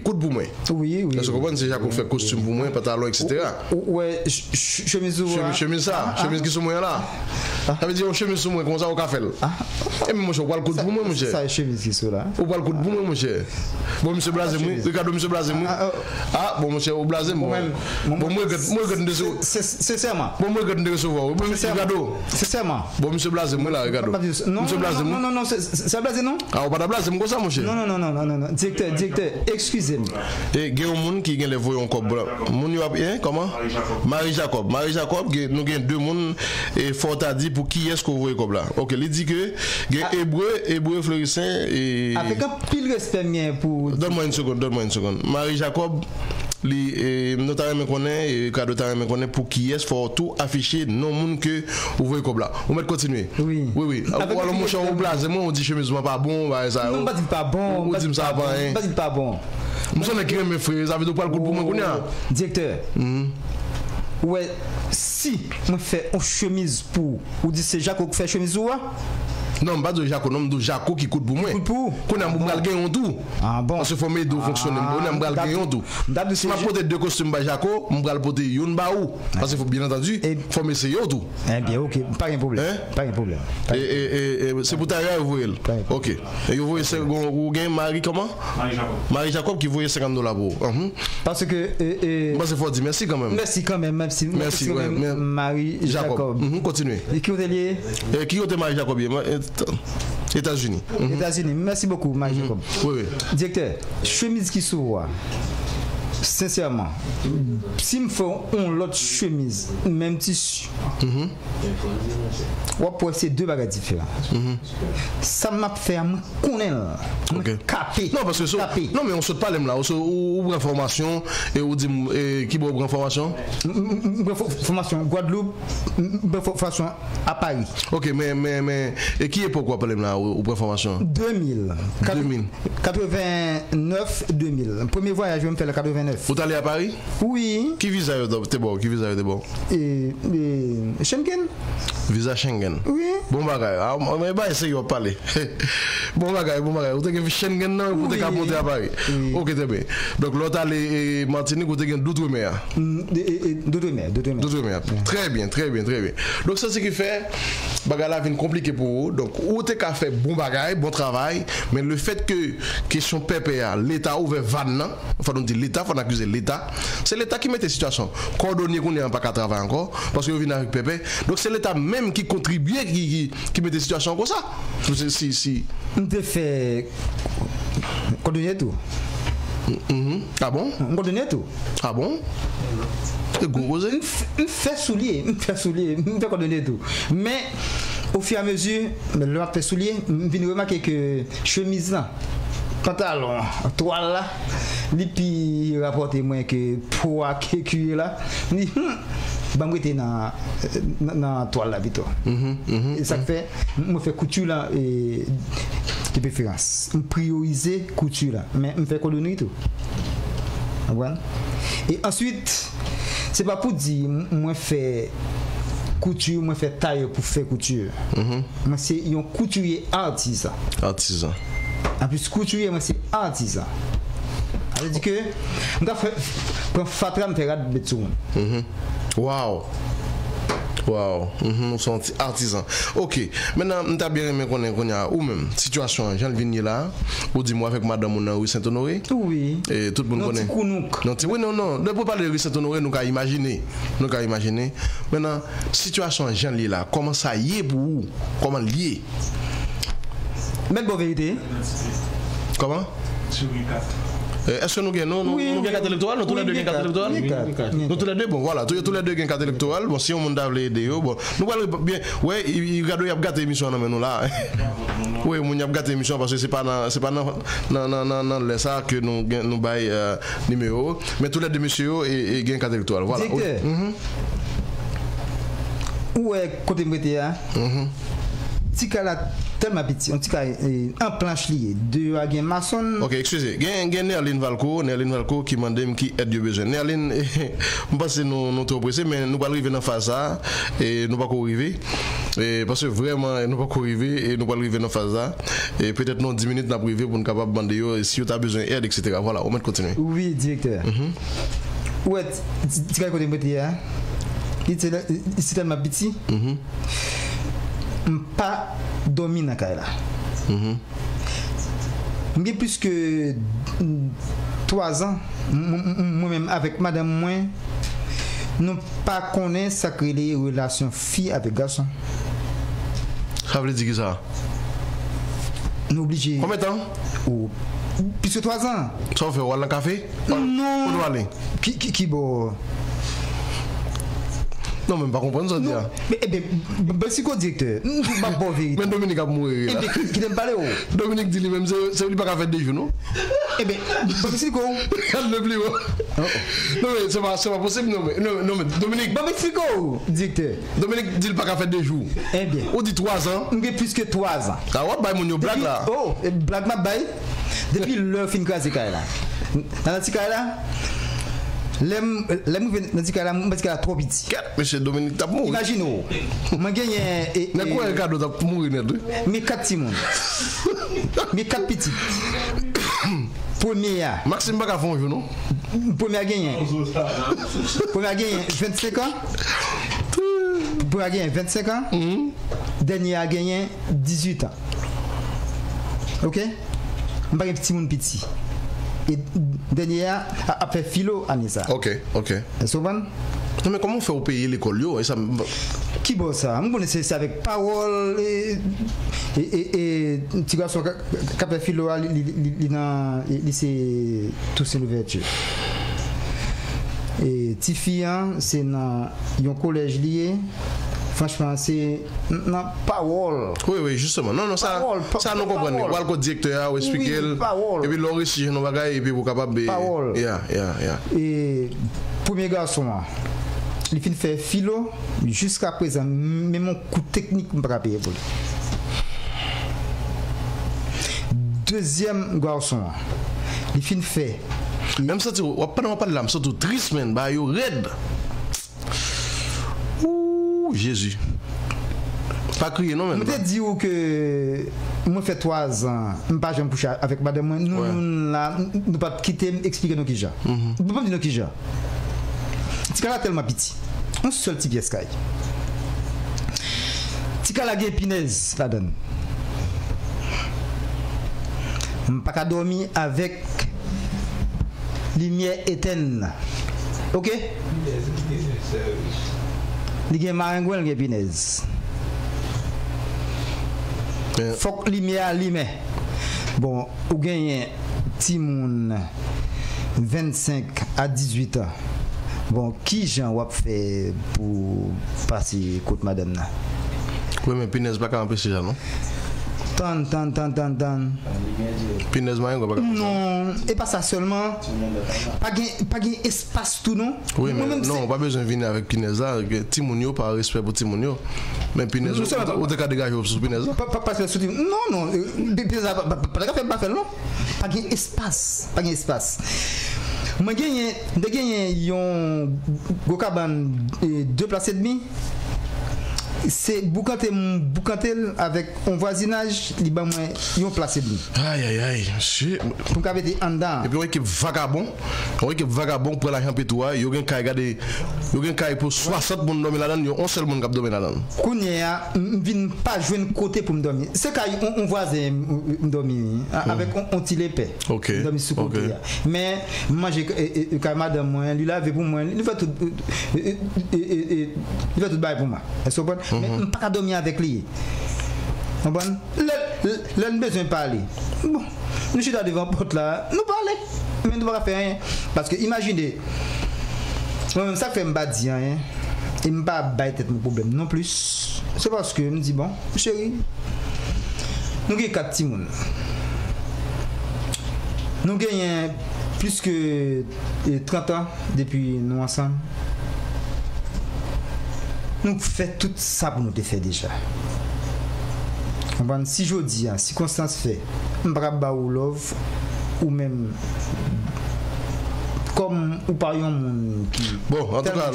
coûte pour moi. Oui, oui. Est-ce que vous? C'est Jaco qui fait costume pour moi, pantalon, etc. Oh, Ouais, ch- chemise ou. Chemise, chemise ça, chemise qui sont moi là. Ça veut dire une chemise sur moi, comme ça au café. Et mais moi, je vois le coup de pour moi, mon cher. Ça, chemise qui là. Ou pas le coup de pour moi, mon cher. Bon, monsieur Blasé, moi, regardez, monsieur Blasé, moi. Ah, Ah, bon, monsieur, au Blasé, moi. Bon, moi- moi, recevoir. C'est- Sincèrement. Bon, moi, je ne recevoir. Bon, monsieur, regardez. Sincèrement. Bon, monsieur Blasé, moi là. Non, Monsieur non, Blasé, non, non, non, c'est- blasé, non? Ah, ou pas de Blasé, moi, ça, mon cher. Non, non, non, non, non, non. Directeur, directeur, excusez-moi. Et il y a un monde qui a les voyons comme a bien, comment? Marie Jacob. Jacob. Marie Jacob, ge, nou gen dè moun e fota di pou ki esko vwe kob la. Ok, li di ke gen ah. Ebreu, Ebreu Florissant e... Apek ap pil respen gen pou... Don mwen yon sekond, don mwen yon sekond. Marie Jacob... li eh, notare men konen e kado tare men konen pou ki yes fò tou afiche non moun ke ou vwe kob la ou met kontinue oui. Oui oui. Ah, ou alon moun chan ou blaze moun ou di chemizman pa bon non pa di pa bon ou di msa pa pa di pa bon moun son ekre men fre zavè do pal kout pou mwen konya direkteur Ouè, si mwen fè an chemise pou, ou di se Jaco fè chemise ou wè, Non, pas de Jaco, non, de Jaco qui coûte pour moi. Pour? Qu'on a un en tout. Ah bon? Parce que faut mettre deux fonctionner. On a un en tout. Si je c'est- porte deux costumes par Jaco, je vais porter une ba ou. Parce qu'il faut bien entendu, faut m'essayer tout. Eh bien, ok, pas un problème. Hein? Pas un problème. Et, et, et, et c'est pour ta vous. Ok. Et vous voyez, c'est vous gagnez Marie comment? Marie Jacob. Marie Jacob qui voyait 50 dollars pour. Mhm. Parce que. euh, euh, Moi, c'est faut dire merci quand même. merci quand même. Merci, mais- Marie Jacob. Mhm, Continuez. Et qui est lié? Et qui était Marie Jacob? bien? États-Unis. Mhm. États-Unis. Merci beaucoup, Marie Jacob. Oui, oui. Directeur, chemise qui s'ouvre. sincèrement, si me font on l'autre chemise, même tissu, mm -hmm. pour ces deux bagages différents. Mm -hmm. Ça m'a fait un connaît okay. capé. Non parce que so, non mais on saute pas les là, on saute ou information et on dit qui bon information. Formation Guadeloupe, formation à Paris. OK, mais mais mais et qui est pourquoi problème là ou formation 2000 2000 89 2000. Premier voyage je me fais le 89 Vous allez à Paris? Oui. Qui visa t'es bon? Qui visa t'es bon? Et, et Schengen Visa Schengen. Oui. Bon bagay. Ah, mais bah essaye de parler. bon bagay, bon bagay. Vous avez Schengen non, vous avez monter à Paris. Oui. Ok, très bien. Donc l'autre allé Martinique, vous avez d'outre-mer. Mm, et D'outre-mer. D'outre-mer. D'outre-mer. Très bien, très bien, très bien. Donc ça c'est ce qui fait bagay la vie compliquée pour vous. Donc ou t'es qu'à faire bon bagay, bon travail, mais le fait que question PPA, l'État ouvert van nan, enfin on dit l'État, faut l'État, c'est l'État qui met les situations. Coordonné qu'on n'est pas qu'à travailler encore parce que vient avec PP. Donc c'est l'État même qui contribue qui qui, qui met des situations comme ça. Si si si On te fait. Coordonner tout. Mhm. Ah bon? On coordonner tout. Ah bon? C'est gros On f- on fait soulier. On fait soulier. Tout. Mais au fur et à mesure, le fait soulier, je remarquer que chemise là, pantalon toal la, li pi rapote mwen ke pou a kekye la, ni hmm, bam rete nan, euh, nan toal la bito. Mm -hmm, mm -hmm, e sak mhm. fe, mwen fe koutu la e, de preferans. M priorize koutu la, men m fe kolonri tou. Abwan? E answit, se pa pou di mwen fe Kouture mwen fè taye pou fè kouture Mwen mhm. mm -hmm. se yon kouture artisan Artisan En plus, couturier, moi c'est artisan. Ça veut dire que, pour fatra, je faire de tout. Mhm. Wow. Wow, Mhm, nous sommes artisans. Ok, maintenant, nous avons bien aimé qu'on a ou même? Situation, Jean Vigny là, ou dis-moi avec madame ou rue Saint-Honoré? Oui. Et tout le monde connaît. Non, oui, non, non. Ne pour parler de rue Saint-Honoré, nous avons imaginer. Nous avons imaginer. Maintenant, situation Jean là, comment ça y est pour vous? Comment lié? Comment Sur Rue 4. Euh, Est-ce que nous gagnons? Nous, Oui, nous, gagnons carte électorale Nous tous les oui, deux gagnons carte gagne électorale carte, gagne carte, gagne Nous tous les deux, bon voilà, tous tous les deux gagnons carte électorale. Bon, si on m'a aider, yo, bon, nous allons bien. Ouais, il il il y a gâté émission, non, mais nous là. Oui, on y a gâté émission parce que dans, c'est pas dans, les ça que nous nous bail euh, numéro. Mais tous les deux messieurs et, et gagnent carte électorale. Voilà. Mhm. Ouais, côté m'étais hein? Mhm. Telman piti, an ti ka an planche liye, de a gen mason... Ok, ekswize, gen, gen Nerlin Valko, Nerlin Valko ki mande m ki et yo bezen. Nerlin, mpase nou, nou te oprese, men nou pal rive nan faza, e nou pa ko rive, e pase vreman nou pa ko rive, e nou pal rive nan faza, e petet nou 10 minute nan prive pou nou kapap bande yo, si yo ta bezen ed, etc. Voilà, ou men kontinue. Oui, direkteur. Ou et, ti ka kote mbete ya, ite telman piti, tellement petit. Pas dormi dans la J'ai plus que 3 ans, moi-même avec madame moi, nous pas connaît ça que les relations fille avec garçon. Ça veut dire que ça? Nous obligés. Combien de temps? Oh, plus que 3 ans. Ça fait Walla Café? Non. Qui, qui, qui bon. Non, men pa kompren sa diya. Ebe, besiko direkte, mbak bon verite. Men Dominique ap mouri la. Ebe, ki dem pale ou? Dominique di li men, se ou li pa ka fet dejou nou? Ebe, besiko ou? Kan le pli ou? Non men, se pa posib non men. Non men, Dominique. Besiko ou? Direkte. Dominique di li pa ka fet dejou. Ebe. Ou di 3 an? Mbe plus ke 3 an. A wap bay moun yo blag la? Oh, blag ma bay. Depi lor fin kwa se kare la. Nan la se kare la? Lem mwen nan di ka la mwen pati ka la tro piti. Ket, mwen se Dominik tap moun. Imagino, mwen genye... E, e, nè kwa el kado tap moun net? Mwen kat ti moun. Mwen kat piti. Premier ya. Maxime baka fon jounou? Premier genye. Premier genye 25 an. Premier genye 25 an. Denye genye 18 an. Ok? Mwen bagen piti moun piti. et dernière a, fait philo à Nisa. Ok, ok. Est-ce Non, mais comment on fait au payer l'école Qui bon ça Je connaissais ça avec parole et. Et. Et. Petit garçon qui a fait philo à lycée Toussaint Louverture. Et. Tifian, c'est dans un collège lié. franchement, c'est non, parole. Oui, oui, justement. Non, non, ça, parole, ça nous comprenons. Parole. le directeur, ou expliquer. Oui, parole. Et puis, l'on réussit, nos bagages, et puis, vous capable de. Parole. Yeah, yeah, yeah. Et, premier garçon, il fin fait philo, jusqu'à présent, même mon coup technique, je ne pas payer pour lui. Deuxième garçon, il fin fait. Même ça, tu vois, pas de l'âme, surtout triste, man, bah, yo, red. Ouh. Jésus? Pas crier, non, Je même. te dis que moi fait trois ans, je ne pas jamais coucher avec madame, nous, nous, là, nous pas quitter, expliquer nos qui ja. Nous pas dire qui tellement petit. Un seul petit pièce caille. Tika la gen pinaise la donne. Pas qu'à dormir avec lumière éteinte. OK? Li gen maringouel gen. Mais- Faut que lumière allumée. Bon, ou gagne petit moun 25 à 18 ans. Bon, qui j'en wap fait pour passer côté madame là? Oui, mais Pinez pas qu'à empêcher ça, non? Tan, tan, tan, tan, tan. Pinezman yon gwa baka? Non, e pa sa solman. Pa gen espas tou non? Oui, men non, pa bezon vini avèk pineza. Timoun yo pa respect pou timoun yo. Men pineza, ou deka degaj yo sou pineza? Pa pa se sou timoun. Non, non, e, pineza pa deka fè pa fè non. Pa gen espas, pa gen espas. Mwen gen yon, de gen yon Gokaban e, 2 plas et demi. C'est boucantel boucantel avec un voisinage, li ba moi yon place et demie. Aïe, aïe, aïe, monsieur. Pour qu'avait en dedans. Et puis, on équipe vagabond. On équipe vagabond pour l'argent pétois. Il y a un cas, regardez. Il y a un cas pour 60 personnes dormir là-dedans. Il y a un seul monde qui a dormi là-dedans. Kounye a, m vin pas joindre côté pour me dormir. C'est quand on, on voisin me dormir a- avec un, un petit épais. Ok, dormir sous côté. ok. a. Mais j'ai quand madame moi, lui pour moi, il fait tout euh, euh, euh, il fait tout bail pour moi. Est-ce que Mwen pa ka domi avèk li. Mwen bezwen pale. Bon, nou chita devan pot la, nou pale. Mwen nou pa ka fè yon. Paske imagine, mwen mwen sa fè mba diyan. Mwen pa bay tèt mwen problem non plus. Se paske mwen di bon, chéri, nou gen kat ti moun. Nou gen yon plus ke 30 an depi nou ansan. Nous fait tout ça pour nous te faire déjà. Comprendre? Si je dis, hein, si Constance fait, m'braba ou love, ou même comme ou par monde qui. Bon, en tout cas,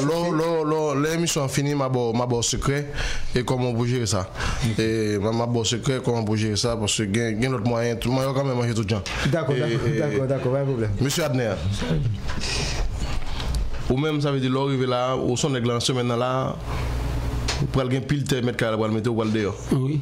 l'émission finie, ma bon, ma bon secret et comment vous gérer ça? Et ma, bon secret, comment vous gérer ça, parce que il y a d'autres moyens, tout le monde quand même manger tout le temps. D'accord, d'accord, d'accord, d'accord, pas de problème. Monsieur Adner, ou même ça veut dire l'arrivée là, ou son en semaine là, Pral gen pil te met ka la pral mette ou pral deyo. Oui.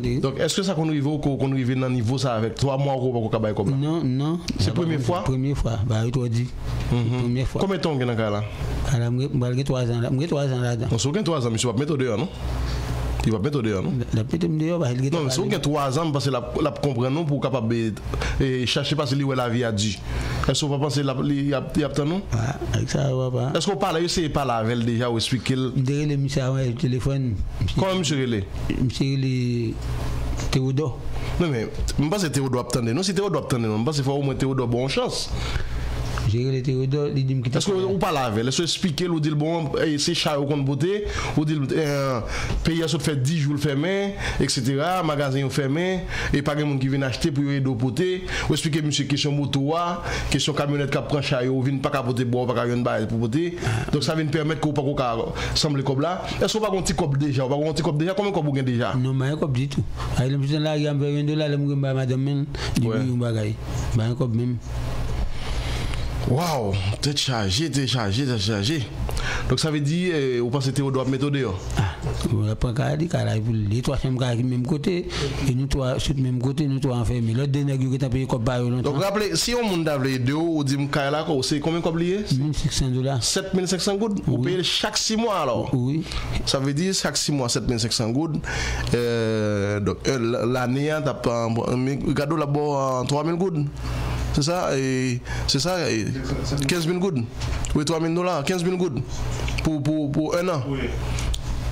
comprenez Donc, est-ce que ça qu'on arrive qu'on arrive dans niveau ça avec 3 mois ou pas comme ça Non, non. C'est la première fois Première fois, bah, je dit. Mm-hmm. Première fois. Combien de temps que dans le cas là ah, Je 3 ans là. Je 3 ans là. On se 3 ans, monsieur, pas mettre 2 ans, non Il va mettre au dehors, non? Oh, bah, il Non, mais si vous avez 3 ans, parce que la, non, pour capable et chercher parce que la vie a dit. Est-ce qu'on va penser la, il y a, il non? Ah. Est-ce qu'on parle, essayez de parler avec elle déjà ou expliquer Derrière le monsieur, ouais, le téléphone. comment monsieur relais? Monsieur, les Théodore. Non, mais je pense que Théodore. Non, si Théodore attendre, non, je pense qu'il faut au moins Théodore bonne chance. Jere bon, eh, eh, le Teodor, li di m ki te... Eske ou pa lave, lè se espike l ou dil bon, se chay ou kon bote, ou dil peye sot fè 10 joul fèmen, etc. Magazin ou fèmen, e pa gen moun ki vin achete pou yo e do pote, ou espike msè kesyon motowa, kesyon kamyonet ka pran chay ou vin pa ka pote bo, pa ka yon baye pou pote, donk sa vin permèt ko ou pa ko ka samble kob la. Eske ou pa kon ti kob deja, ou pa kon ti kob deja, koman kob ou gen deja? Non, ma yon kob ditou. A yon msè la yon baye yon do la, lè mwen baye madame men, di bi yon bagay. Ba yon kob men. Waouh, t'es chargé, t'es chargé, t'es chargé. Donc ça veut dire, euh, vous pensez que Théodore mettre au dehors? Ah, on pas qu'à dire pour les trois chambres qui même côté et nous trois sur le même côté nous trois enfermés l'autre dernier qui t'a payé comme bail longtemps Donc rappelez, si on monde d'avler deux, ou dit là, c'est combien qu'on lié 1600 dollars 7500 gouttes? Vous payez chaque 6 mois alors? oui Ça veut dire chaque 6 mois 7500 gouttes. Euh, donc euh, l'année, cadeau là-bas 3000 gouttes. Se sa, se sa, 15 bin goud. Ou e 3 min dola, 15 bin goud. Pou 1 an.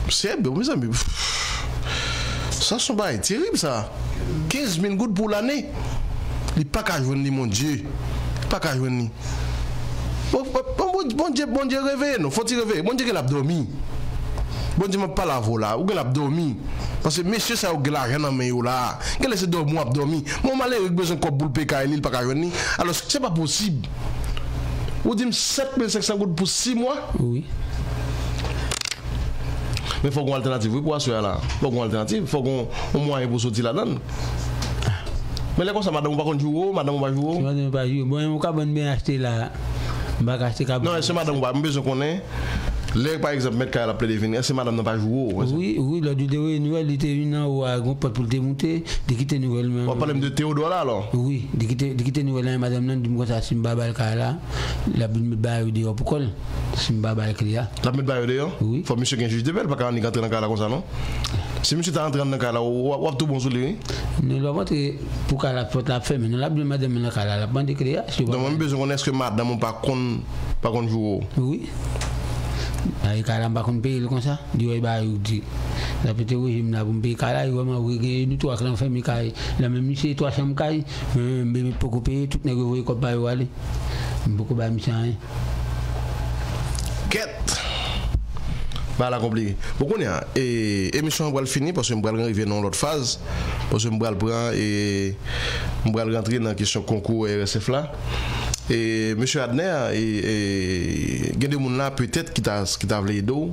Sebe, mè zami. Sa son bay, terib sa. 15 bin goud pou l'anè. Li pa ka jwen li, mon dieu. Pa ka jwen li. Bon dieu, bon dieu reveye nou. Foti reveye. Bon dieu ke l'abdomi. Bon di man pala vou la, ou gen ap dormi. Pase mesye sa ou gen la ren nan men yo la. Gen lese dormi ou ap dormi. Moun male yon bezon kop boul peka e li l pa karyon ni. Alos, se pa posib. Ou di m 7500 gout pou 6 mwa? Oui. Men fò kon alternatif wè pou aswe ala. Fò kon alternatif, fò kon mwanyen pou soti la dan. Men lè kon sa madame ou pa konjou ou, madame ou pa jou ou? Madame ou pa jou ou. Bon, mwen ka bon ben achete la. Mwen ka achete ka bon. Non, se madame ou pa, mwen bezon konen. Là, par exemple, mettre la plaie de venir, c'est madame, n'a pas joué. oui oui là du dernier nouvelle il était une an ou un pote pour le démonter de quitter nouvelle On va parler de Théodore là, alors? oui de quitter de quitter nouvelle madame nan dit moi ça simba bal là la bin ba yo dit pour col simba bal là La mettre bail d'ailleurs. Oui. Faut monsieur qui est un juge de belle, pas qu'on y entre dans le cas là comme ça, non? Si monsieur est rentré dans le cas là, ou tout bon sur lui. nous l'avons pour qu'elle la porte la femme nous la bin madame nan là la bande créa je Donc, on a besoin est-ce que madame, on pas qu'on pas qu'on joue. Oui. Ay kalan bakon pe il kon sa, diwe ba yu di. La pete rejim la pou mpe kala, yu waman wè gen nou to ak lan fè mi kay. La mè misye to asam kay, mbe mbe poko pe, tout nè revoye kop ba yu wale. Mpoko ba misye an. Eh. Ket! Ba la komplike. Pou kon ya, e, emisyon mbral fini, pwase mbral renrive nan lot faz, pwase mbral pran, e, mbral rentre nan kisyon konkou RSF la. E M. Adner, gen de moun la peut-être ki ta vle do,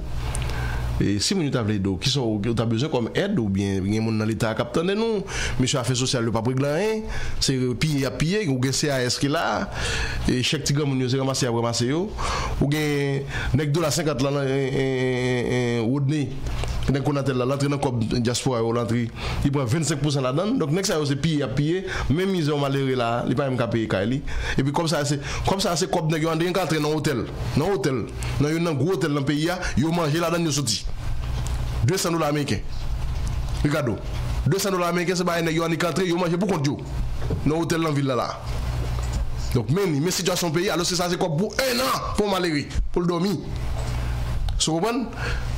si moun yo ta vle do, ki so ou ta bezon kom ed ou bien gen moun nan l'Etat kap tande nou, M. Afè Sosyal yo pa prik lan en, se pi ya piye, ou gen CAS ki la, e chèk ti gen moun yo se ramase ya ramase yo, ou gen nek do la 50 lan nan Rodney, Nek Konatel la, l'entrée dans kop diaspora yo, l'entrée, il prend 25% là-dedans. Donc, nek ça c'est pillé à piller. Même mise au malheureux là, il pas même qu'à payer kay li. Et puis, comme ça, c'est, comme ça, c'est ande yon ka entrer dans hôtel. Dans hôtel. Dans nan gros hôtel dans pays ya, yo manger là-dedans, yo sorti. 200 dollars américains. Regarde. 200 dollars américains, c'est pas un yo an entrer, yo manger pour yo. Dans hôtel dans ville là là. Donc, même, mais situation pays, alors c'est ça, c'est quoi pour un an pour malheureux, pour le dormir. Sou kopan?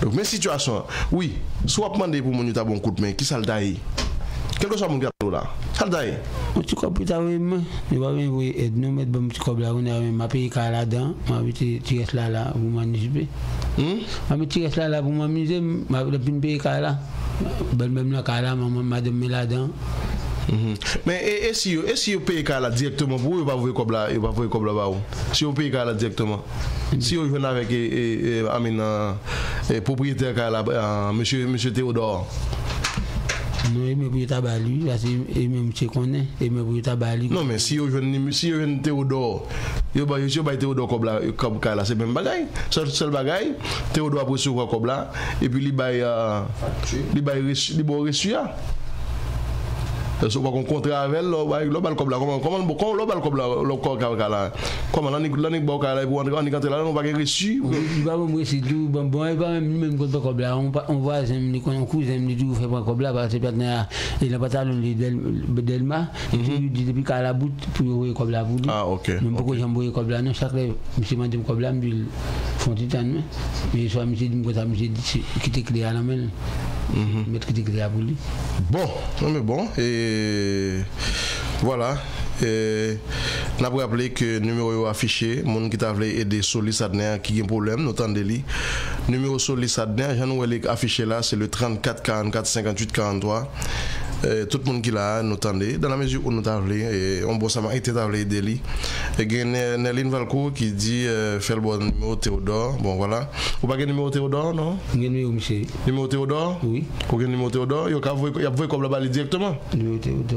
Dok men situasyon, oui, sou ap mande pou moun yo ta bon kout men, ki sal da yi? Kelke swa moun gato la? Sal da yi? Ou ti kop pou ta we mwen, ni wawen we ed nou met bon ti kop la, ou ne wawen ma pe yi ka la dan, ma we ti res la la pou man nisbe. Ma we ti res la la pou man mize, ma we le pin pe yi ka la, bel mem la ka la, ma man madem me la dan. Men e si yo, e si yo peye ka la direktman pou ou yo pa vwe kob la, yo pa vwe kob la ba ou? Si yo peye ka la direktman? Si yo jwen avèk e, e, e, amin, e, propriété ka la, mèche, mèche Théodore? Non, e mè pou yo taba li, vase e mè mèche konen, e mè pou yo taba li. Non men, si yo jwen, si yo jwen Théodore, yo ba, yo ba Théodore kob la, kob ka la, se mèm bagay, sel, sel bagay, Théodore apre sou kwa kob la, e pi li bay, li bay, li bo resu ya. So pa kon kontre avel, lo bal kob la, koman, koman, koman lo bal kob la, lo kob ka la, koman, bo ka la, pou antre la, ou mwese dou, bon bon, e ba mwen mwen mwen kon pa kobla, on pa- on va zem ni kon kou zem ni dou fè pa kobla, pa se patne a, e la patalon li del, Delma, e pi di depi ka la bout pou yo pou li. Ah, ok, Mwen pou ko jan boye nan, chakle, mwen mwen men, so a mwen se di mwen kota mwen se di si- kite kle a la men, met kite kle a pou li. Bon, non mais bon, et voilà. Et n'a pas rappelé que numéro yo affiché, moun qui t'a voulu aider Soli Sadner qui a un problème, nous tendez li. Numéro Soli Sadner, j'en ai affiché là, c'est le 34 44 58 43. Euh, tout le monde qui l'a, nous tendez. Dans la mesure où nous t'a voulu, et on bosse à été t'a voulu aider li. Et il y a Néline Valcourt qui dit, euh, fait le bon numéro Théodore. Bon, voilà. Ou pas le numéro Théodore, non? Mwen se, Numéro Théodore? oui, Ou gen numéro Théodore? Voye, y a comme la balle directement. mwen yo te ou do,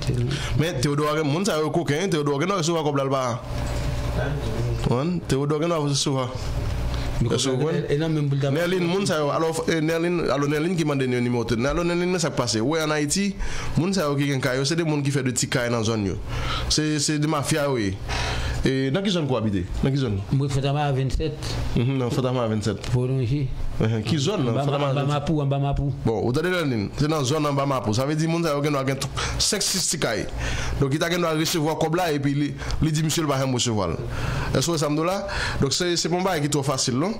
te ou. Men, Théodore, moun sa yo koken, Théodore nou recevoir kob la ba. Wan, Théodore gen nou Nerlin, moun sa yo, alo e, Nerlin ki mande nyo nime ote, alo Nerlin men sak pase, we an Haiti, moun sa yo ki gen kayo, se de moun ki fe de ti kay nan zon yo, se de mafya we. Et nan ki zone ko habite? Nan ki zone? Mwen Fatama a 27, Mhm, Nan Fatama 27. don chi. Eh, Ki zone Fatama An ba 27? mapou, an ba mapou. Bon, ou tade Nerlin, c'est dans zone en Bamapou. Ça veut dire moun sa yo gen nou gen 5-6 ti kay. Donc il ta gen nou recevoir kob la et puis li dit monsieur le va recevoir. Est-ce que ça me là? Donc c'est pas qui trop facile non?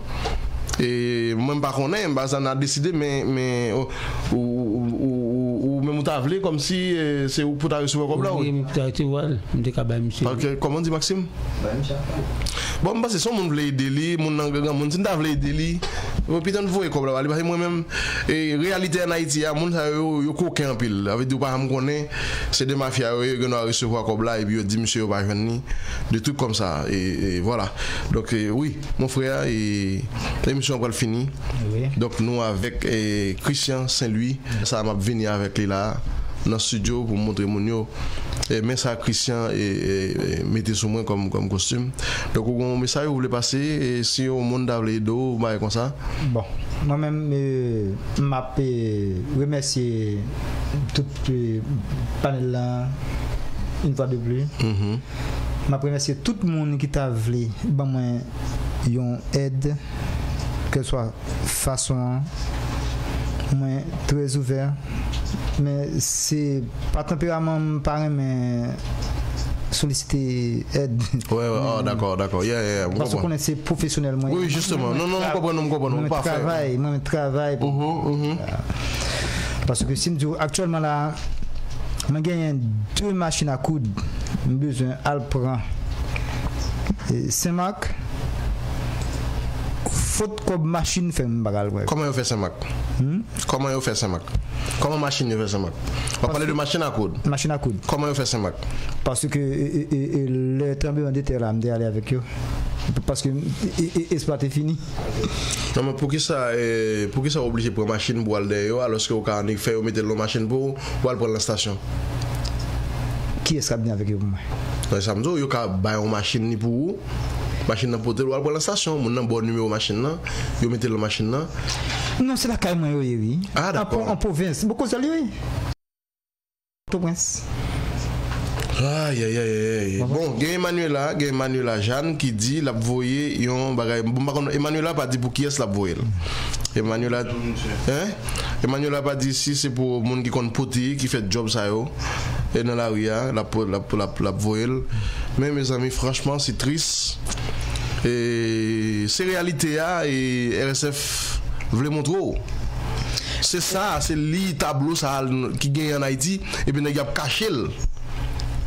Et même pas connaît, bah ça a décidé mais mais ou, ou même vle comme si c'est pour ta recevoir oui. comment dit Maxime? Bon, bah c'est son moun vle aider nan grand moun tin ta vle aider. Ou pitan voye kob la, parce que moi même et réalité en Haïti, yo coquin en pile. Avec du pas me connaît, c'est des mafias yo qui doivent recevoir kob la et puis yo dit monsieur pas des trucs comme ça et, et voilà. Donc euh, oui, mon frère et l'émission va. Donc nous avec eh, Christian Saint-Louis, ça m'a venu avec lui là dans le studio pour montrer mon yo. Et mais ça Christian et, et, et mettez sur moi comme comme costume. Donc message que vous voulez passer et si au monde d'avoir dos bah comme ça. Bon, moi-même, m'a euh, remercier tout le panel là une fois de plus. Mhm. m'a remercier tout le monde qui t'a voulu ban moi yon aide que ce soit façon moi très ouvert mais c'est pas tempérament pareil mais solliciter aide Ouais, ouais, oh, d'accord, d'accord. Yeah, yeah, parce qu'on est professionnel moi Oui, justement. Non, non, moi je travaille moi je travaille pour Mhm, mhm. Parce que si me dis, actuellement là, je gagne deux machines à coudre, j'ai besoin Alpran et Saint-Marc. Faute comme machine fait bagal. Comment vous fait ça, Mac? Comment vous fait ça, Mac? Comment machine vous fait ça, Mac? On va parler de machine à coudre. Machine à coudre. Comment vous fait ça, Mac? Parce que et, et, et le tremblement de terre là, je aller avec eux. Parce que et- exploiter fini. Non, mais pour qui ça, eh, pour qui ça obligé pour machine pour aller derrière alors que vous avez fait vous mettez la machine pour pour aller prendre la station? Qui est-ce qui a bien avec? Donc ça me dit vous avez une machine pour vous Machin nan potel wal pou lan stasyon, moun nan bon numero machin nan, yo mette lan machin nan. Non, se la kayman yo yewi. Ah, d'akon. An province. Boko zali yo yi. Topwens. Aïe, aïe, aïe, aïe. Bon, il y a Emmanuela, il y a Emmanuela Jeanne qui dit la voyer yon bagay. Bon, Emmanuela pas dit pour qui est la voyer. Emmanuela Hein? Emmanuela pas dit si c'est pour monde qui compte poti qui fait job ça yo. Et dans la rue la la la, la voyer. Mais mes amis, franchement, c'est triste. Et c'est réalité là et RSF voulait montrer. C'est ça, c'est le tableau ça qui gagne en Haïti et bien il y a caché.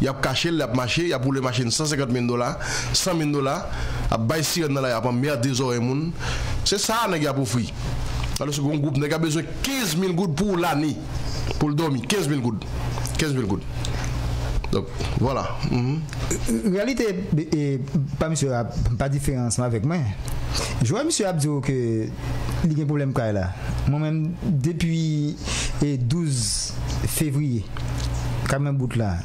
Le. Il a caché, il a marché, il a pour les machines 150 000 dollars, 100 000 dollars, il a baissé sirène dans la, il a pas merde des oreilles moun. C'est ça, il a pour free. Alors, ce groupe, il a besoin de 15 000 gouttes pour l'année, pour le dormir, 15 000 gouttes. 15 000 gouttes. Donc, voilà. Mhm. réalité et pas monsieur a pas différence avec moi je vois monsieur Abdo que il y a un problème quoi là moi même depuis le 12 février quand même bout là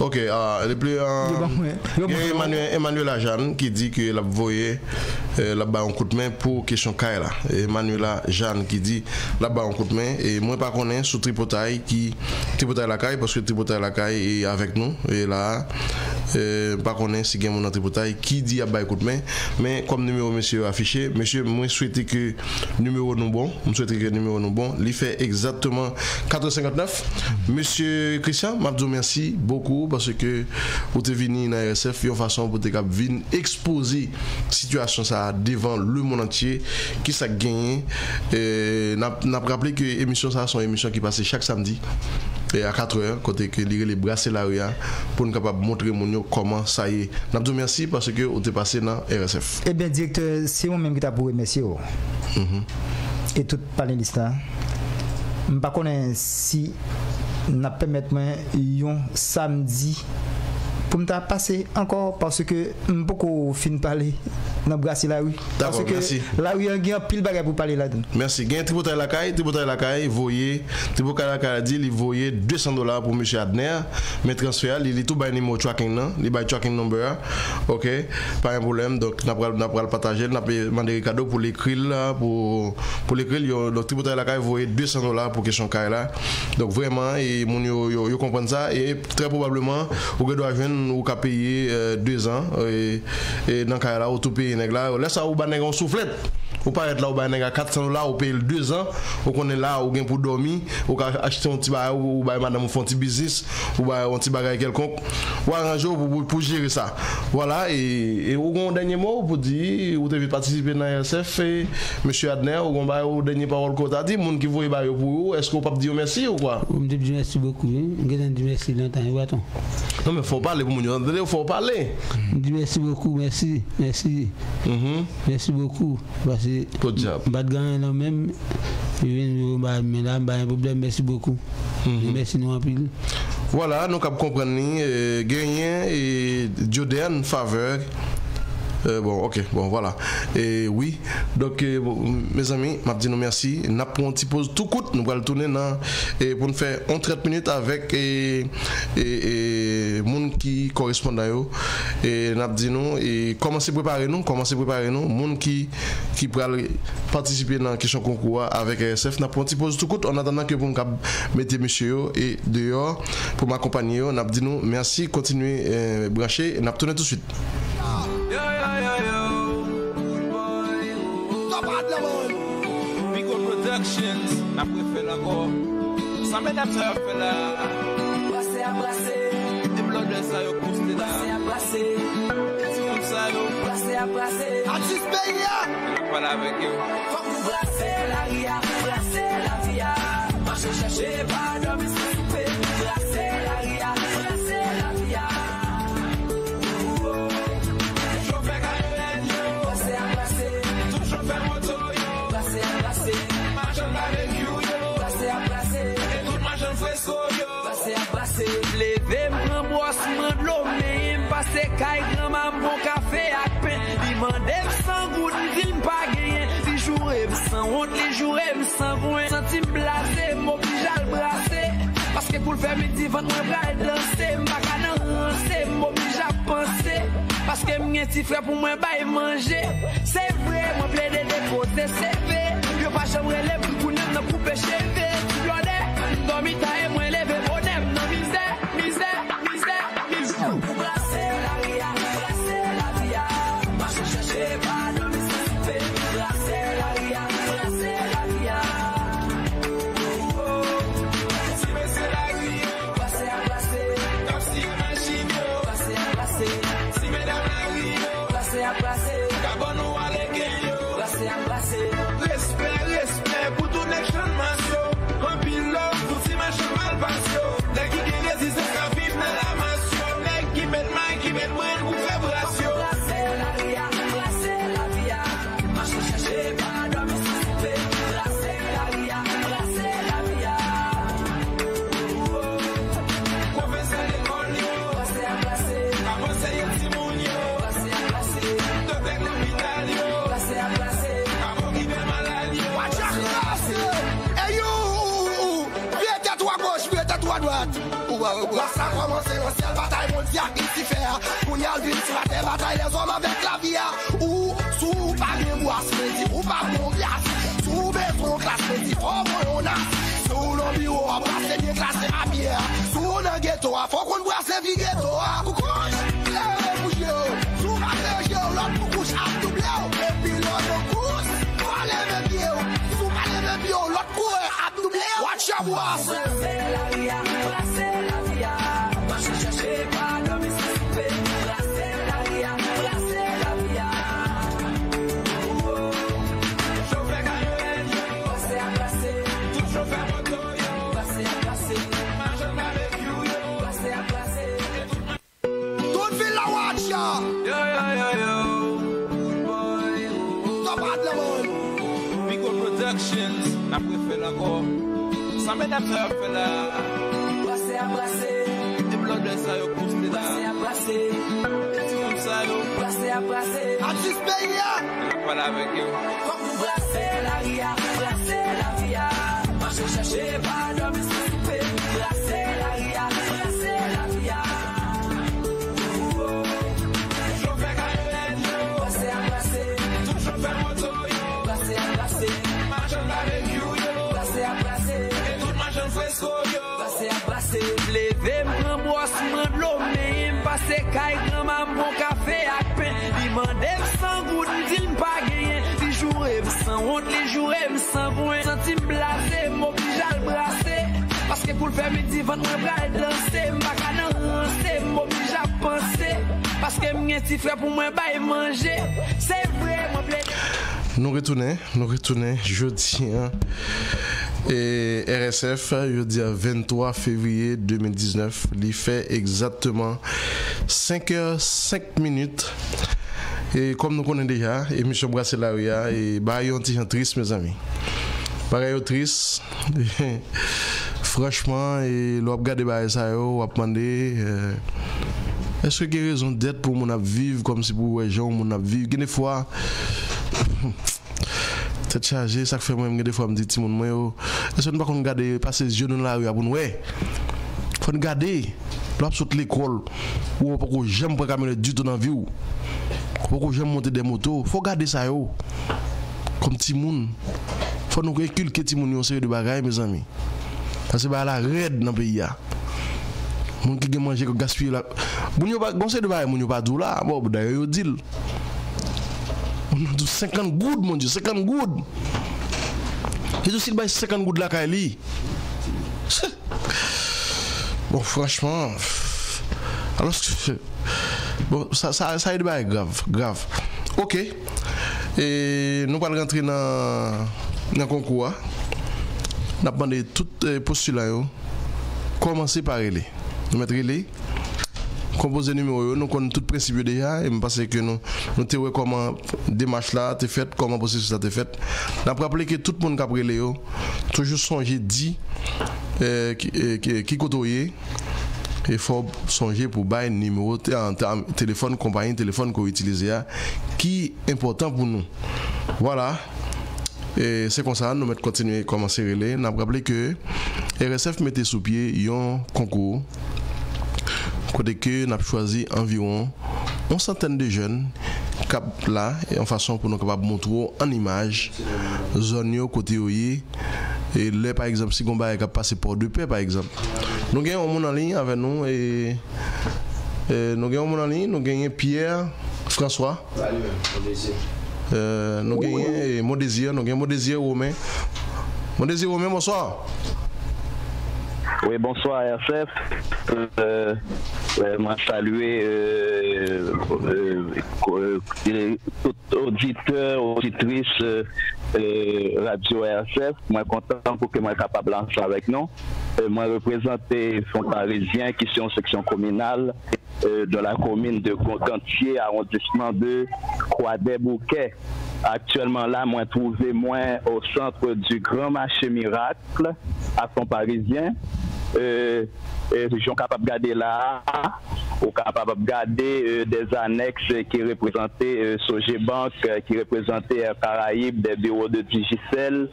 Ok, ah, euh, y a bon, Emmanuel, Emmanuel qui dit que la voyé euh, là-bas un coup de main pour question. Et Emmanuel Jeanne qui dit là-bas un coup de main. Et moi pas connais sous Tripotaille qui Tripotaille la caille parce que Tripotaille la caille est avec nous. Et là euh, pas connais si il y a mon Tripotaille qui dit à un coup de main. Mais comme numéro monsieur affiché monsieur moi souhaiter que numéro nous bon, je souhaite que numéro nous bon, il fait exactement 459 monsieur Christian m'a dit merci beaucoup parce que vous êtes venu dans RSF une façon pour venir exposer situation ça devant le monde entier qui ça gagné n'a rappelé que émission ça sont émission qui passe chaque samedi à 4 heures côté que les bracelariat pour nous capable montrer comment ça y est. N'a dit merci parce que vous êtes passé dans RSF eh bien directeur c'est moi même qui t'a pour remercier oh. et tout panéliste là je pas connais si n'a permettre un samedi. Pour me passer encore parce que beaucoup fin parler nan brase la rue. D'accord, merci. La rue yon gen pile bagay pou pale la den. Merci. Gen tributay lakay, tributay lakay voye, tributay lakay di li voye 200 dollars pour monsieur Adner, mais transfert li li tout bay numéro tracking nan, li bay tracking number. OK, pas un problème. Donc n'a pral n'a pral partager, n'a mandé cadeau pour l'écrire là pour pour l'écrire yo donc tributay lakay voye 200 dollars pour question kay là. Donc vraiment et mon yo yo, yo comprendre ça et très probablement ou doit joindre ou ka payer 2 ans et, et dans kay là ou tout payer nèg là laisse ça ou ba nèg on soufflette. Ou pas être là, ou ba nèg à 400 dollars, ou le deux ans, ou qu'on est là, ou gain pour dormir, ou acheter un petit bagage, ou ba madame ou font un petit business, ou ba un petit bagage quelconque, ou arranger pour, pour, pour gérer ça. Voilà, et, et ou gon dernier mot pour dire, ou devez participer dans RSF, et monsieur Adner, ou gon ba ou dernier parole qu'on t'a dit, moun qui voye ba yo pour vous, est-ce qu'on peut dire merci ou quoi? On me dit merci beaucoup. hein. Je me dis merci longtemps. Voit-on. Non, mais faut parler pour entendre, faut parler. Merci beaucoup, merci, merci, Mhm. merci beaucoup. Parce que Good job. Gagner là même. Merci beaucoup. Merci nous en pile. Voilà, nous avons compris euh, gagné et Jordan faveur. Euh, bon, ok, bon, voilà. Et oui, donc, euh, mes amis, m'a dit nous merci. Nous avons un petit pause tout court. Nous allons tourner dans, et pour nous faire en 30 minutes avec et, et, et monde qui correspond à eux. Et avons dit nous, et commencer à préparer nous, commencer à préparer nous, monde qui, qui pourrait participer dans la question concours avec RSF. Nous avons un petit pause tout court en attendant que vous nous mettez monsieur et dehors pour m'accompagner. Avons dit nous merci, continuez euh, brancher. Tourné tout de suite. Yo, yo. bad la man. Big Old Productions. Na pou fè la go. Sa men ap sa fè la. Brase a brase Dem lo de sa yo kouste la. Brase a brase Kati kom sa yo. Brase a brase Atis pe ya Mwen pa la vek yo Fok ou brase la ria. Brase la via Marche chache ba mam bon kafe ak pen Li mandem san gout, li mpa genyen. Li jurem san ont, li jurem san gwen Sentim blase, m'oblige al brase. Paske pou l'fe midi vant mwen bral e danse. Mbaka nan ranse, m'oblige al pense Paske mwen ti fre pou mwen bay manje. Se vre, mwen ple de dekote se ve. Yo pa chemre awesome. la peur fè la. Brase a brase Ti blok de sa yo poste la Brase a brase Ti koum sa yo. Brase a brase Atis pe ya. La pala vek yo Brase la ria Brase la via Mache chache pa do pase kay grama mpon kafe ak pen. Li mandem san gout, li dil mpa genyen. Li jurem san ont, li jurem san gwen Santi mblase, m'oblija l'brase Paske pou l'fe midi vant mwen bral danse. Mbaka nan ranse, m'oblija pense. Paske mwen ti fre pou mwen bay manje. Se vre mwen ple... Nou retounen, nou retounen, jodi an E RSF an 23 fevriye 2019 Li fe exactement 5 h 5 minutes. E kom nou konen deja Emisyon Brase la Ria E ba yon ti jan tris mes ami Ba yon tris Franchement e Lo ap gade ba sa yo Wap mande Eske gen rezon det pou moun ap viv Kom si pou wè jan moun ap viv Gen de fwa Tèt chaje, sak fè mwen mwen de fwa mdi ti moun mwen yo Esè nou pa kon gade pase zyon nou la ou ya bon wè Fon gade Lop sot l'ekol Ou wè pa kou jem pre kamene du tout nan vi ou. Ou pa kou jem monte de moto Fò gade sa yo. Kom ti moun Fon nou rekulke ti moun yon se yo de bagay me zami Ase ba la red nan peyi ya. Moun ki gen manje ko gaspye la Moun yo pa, gonse de bagay moun yo pa dou la Bo, dayo yo dil On a 50 goud, mon Dieu, 50 goud. Et il 50 goud la Kali. Bon, franchement. Alors, bon, ça, ça, ça est grave, grave. Ok. Et nous allons rentrer dans le concours. Nous avons demandé tout postulat. Commencer par les. Nous mettre les composer numéro nous connaissons tout le principe déjà et je pense que nous nous te comment démarche là t'es faite comment processus là t'es fait. N'a rappelé que tout le monde qui a pris toujours songer dit euh, qui qui, qui côtoyer il faut songer pour bailler numéro téléphone compagnie téléphone qu'on utilise qui est important pour nous. Voilà. Et c'est comme ça nous mettons continuer à commencer relais. N'a rappelé que RSF mettait sous pied un concours côté que nous avons choisi environ une centaine de jeunes cap là et en façon pour nous capable montrer en image zone yo côté et là par exemple si on va passer pour deux paix par exemple. Nous avons un en ligne avec nous et, nous avons un en ligne nous avons Pierre François. Euh, nous avons mon désir nous avons mon désir Romain. Mon désir Romain bonsoir oui bonsoir RCF euh, Euh, saluer euh, euh, euh, euh, tout auditeur, auditrice euh, euh, Radio RCF. Moi, content pour que moi capable de avec nous. Euh, moi, représenter Fonds Parisien qui sont en section communale euh, de la commune de Gantier, arrondissement de Croix-des-Bouquets. Actuellement là, moi trouvé moi au centre du Grand Marché Miracle à Fonds Parisien. Euh, euh, sont capables de garder là, ou capable de garder euh, des annexes qui représentaient euh, Sogebank, qui représentaient Caraïbes, des bureaux de Digicel,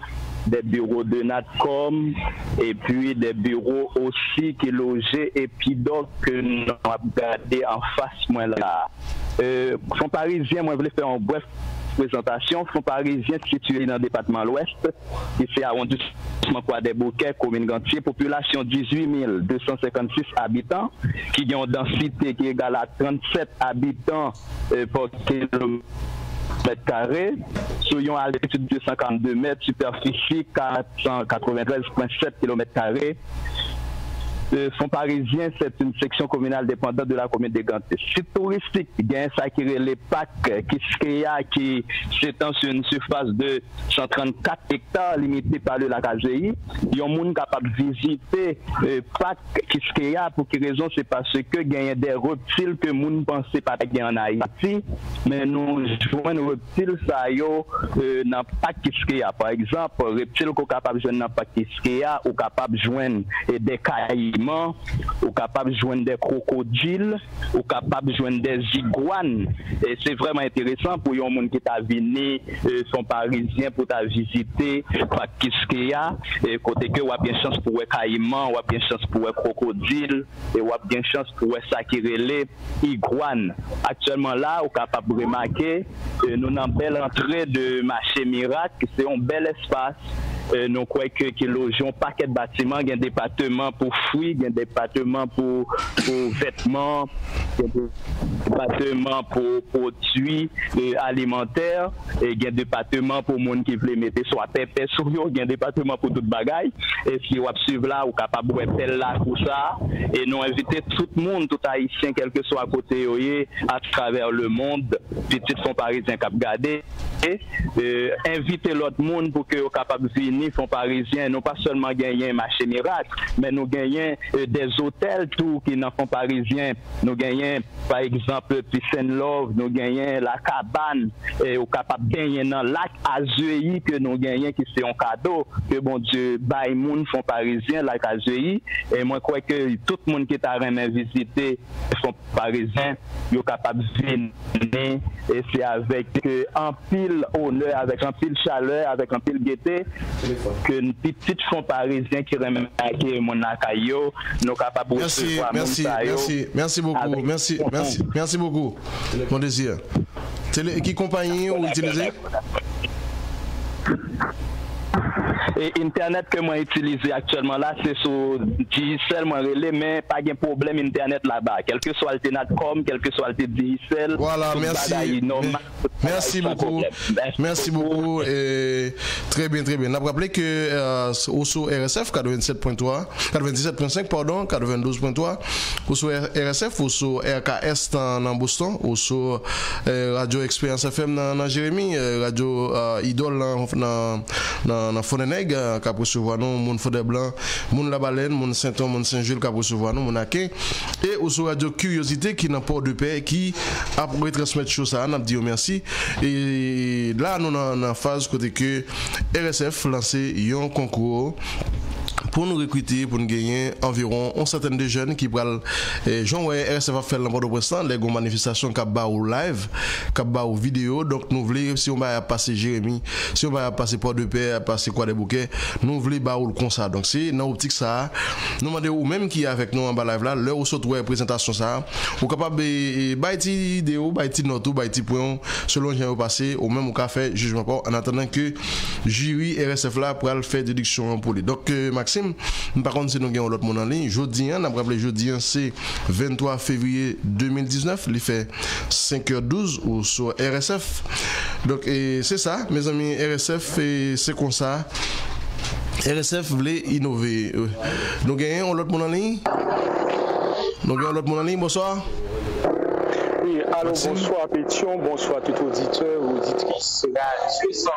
des bureaux de Natcom, et puis des bureaux aussi qui logeaient Epidoc que nous avons gardé en face moi là. Euh, Fonds parisien, moi je voulais faire un bref présentation. Fonds parisien situé dans le département l'Ouest, qui c'est arrondissement Croix des Bouquets, commune Gantier, population 18 256 habitants, qui ont une densité qui est égale à 37 habitants euh, par kilomètre mètres carrés, sur une altitude de 252 mètres, superficie 493,7 km carrés. Euh, son parisien, c'est une section communale dépendante de la commune de Ganté. C'est touristique, gain sacré les Pâques, qui se qui s'étend sur une surface de 134 hectares limitée par le lac Azéi. Il y a un monde capable de visiter euh, Pâques, qui se pour quelle raison c'est parce que gagne des reptiles que monde pensait pas gagner en Haïti, mais nous jouons reptiles ça yo euh, dans Pâques qui se Par exemple, reptiles qu'on capable de jouer dans Pâques qui se ou capable de jouer des cailles ou capable de joindre des crocodiles, ou capable de joindre des iguanes. Et c'est vraiment intéressant pour un monde qui venu, euh, son parisien pour t'a visiter, pas Kiskeya, et côté que ou a bien chance pour un caïman, ou a bien chance pour un crocodile, et ou a bien chance pour un sakirele, iguane. Actuellement là, ou capable de remarquer, euh, nous avons une belle entrée de marché miracle, c'est un bel espace. Euh, nou kwe ke ki lojon paket batiman, gen departement pou fwi, gen departement pou, pou vetman, gen departement pou potui eh, alimenter, eh, gen departement pou moun ki vle mette swa pepe sou yo, gen departement pou tout bagay, e si wap suv la ou kapab wè pel la pou sa, e nou evite tout moun, tout haitien, kelke swa kote yo ye, a traver le monde, pitit son parisien kap gade, e eh, evite lot moun pou ke yo kapab vi venir font parisien, non pas seulement gagner un marché miracle, mais nous gagnons euh, des hôtels tout qui n'en font parisien. Nous gagnons par exemple Peace Love, nous gagnons la cabane, et au capable de gagner lac Azueyi que nous gagnons qui c'est un cadeau que bon Dieu bail moun font parisien lac Azueyi et moi je crois que tout le monde qui est à visiter font parisien, est capable de venir. Et c'est avec euh, un pile honneur, avec un pile chaleur, avec un pile gaieté que une petite fond parisien qui remet mon akayo, nous capables de Merci, merci, merci, merci beaucoup, merci, merci, merci beaucoup, mon désir. Télé, qui compagnie ou utilisez Et Internet que moi utilise actuellement là, c'est sur DSL, moi relais, mais pas de problème Internet là-bas. Quel que soit le Natcom, quel que soit le DSL. Voilà, merci. Merci beaucoup. Merci beaucoup. Et très bien, très bien. On a rappelé que euh, au sur RSF 87.3, 97.5 pardon, 92.3, ou sur RSF ou sur RKS dans, Boston, ou sur euh, Radio Experience FM dans, Jérémy, euh, Radio euh, Idol dans dans dans, Foneneg, euh, qui a recevoir nous, Moun Blanc, Moun La Baleine, Moun Saint-Ouen, Moun Saint-Jules, qui a recevoir nous, Moun Aké, et sur Radio Curiosité qui n'a pas de paix, qui a retransmettre chose ça, on a dit merci. Et là, nous sommes en phase côté que RSF lancé un concours pour nous recruter, pour nous gagner environ une centaine de jeunes qui prennent eh, Jean Way RCF faire l'embord de Brestan, les manifestations qui ou live, qui ou vidéo. Donc nous voulons, si on va passer Jérémy, si on va passer Port de Paix, passer quoi des bouquets, nous voulons baoul comme ça. Donc c'est dans l'optique ça. Nous demandons ou même qui est avec nous en bas live là, leur ou surtout présentation ça, ou capable de eh, baïti idéo, baïti note, baïti point, selon j'ai passé, ou même au café jugement en attendant que jury RSF là pour faire déduction pour lui. Donc, euh, Max Par contre, si nous avons l'autre monde en ligne, jeudi, on a rappelé jeudi, c'est 23 février 2019, il fait 5h12 ou sur RSF. Donc, c'est ça, mes amis, RSF, c'est comme ça. RSF voulait innover. Euh, Nous gagnons l'autre monde en ligne? nous avons l'autre monde en ligne, bonsoir. Alors bonsoir Pétion, bonsoir tout auditeur, auditrice Radio.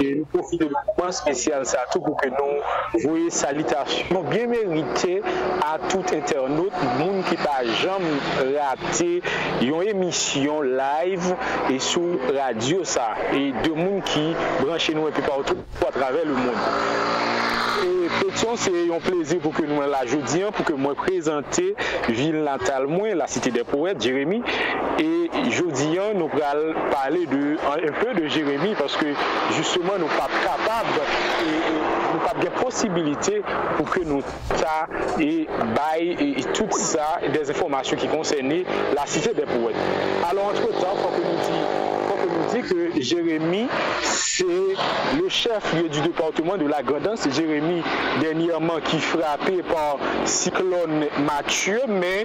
Et nous profitons du moment spécial ça tout pour que nous voyons salutations bien méritées à tout internaute, monde qui n'a jamais raté une émission live et sous radio ça. Et de monde qui branchent nous un peu partout à travers le monde. Et Pétion, c'est un plaisir pour que nous la jeudi, pour que moi présenter ville natale moins, la cité des poètes, E jodi an nou pral pale de, un peu de Jeremie paske justement nou pap kapab e, e, nou pap gen posibilite pou ke nou ta e bay et e, tout sa des informasyon ki konsene la site de pouet. Alors entre temps, pou que Jérémy, c'est le chef du département de la Grandance. Jérémy, dernièrement, qui frappé par cyclone Mathieu, mais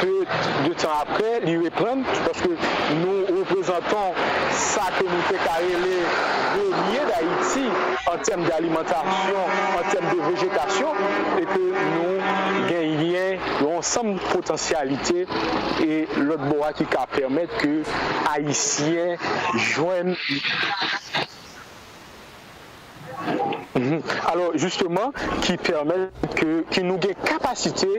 peu de temps après, lui reprendre parce que nous représentons ça que nous fait carréler grenier d'Haïti en termes d'alimentation, en termes de végétation, et que nous gagnons ansam potansyalite e lot bo a ki ka permet ke Haitien jwen mhm. Alors, justement, ki permèl ki nou gen kapasite,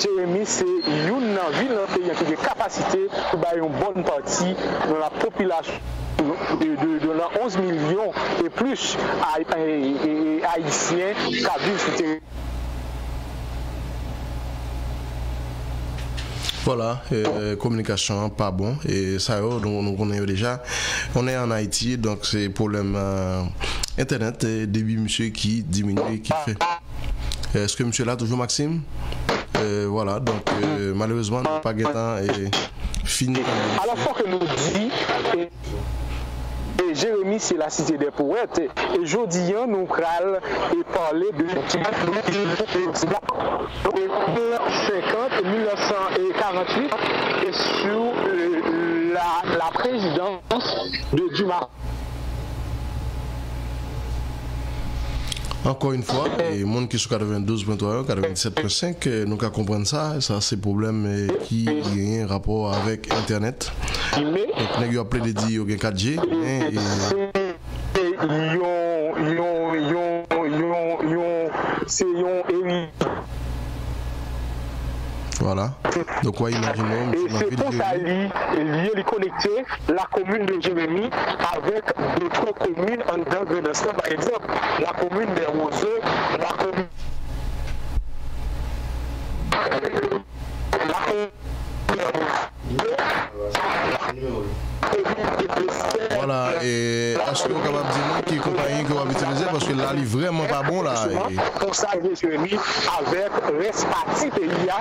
Jérémy, se youn nan vil nan peyen ki gen kapasite pou bay yon bon parti nan la popilasyon de nan 11 milyon e plus haïtien ka viv sou teryen. Voilà, euh, communication pas bon et ça nous, nous connaissons déjà. On est en Haïti donc c'est problème euh, internet et débit monsieur qui diminue qui fait. Est-ce que monsieur là toujours Maxime? Euh, Voilà donc malheureusement pas temps et fini. À la fois que nous dit et, Jérémy c'est la cité des poètes et jeudi nous allons et parler de 1950 1948 et sur la, la présidence de Dumas. Encore une fois, et monde qui sont 92.3, 97.5, nous qu'à comprendre ça, ça c'est problème euh, qui a un rapport avec Internet. Donc, nous avons appelé les dire au 4G. hein, et- Yon, yon, yon, yon, yon, c'est héri- Voilà. Donc, ouais, imaginons, Et c'est pour ça lier, les connecter la commune de Jérémy avec d'autres communes en dedans de. Par exemple, la commune des Roseux, la commune. La Voilà, et est-ce que vous capable de dire qui compagnie que vous avez utilisé parce que là, il est vraiment pas bon là. pour ça, Jérémy avec Respati PIA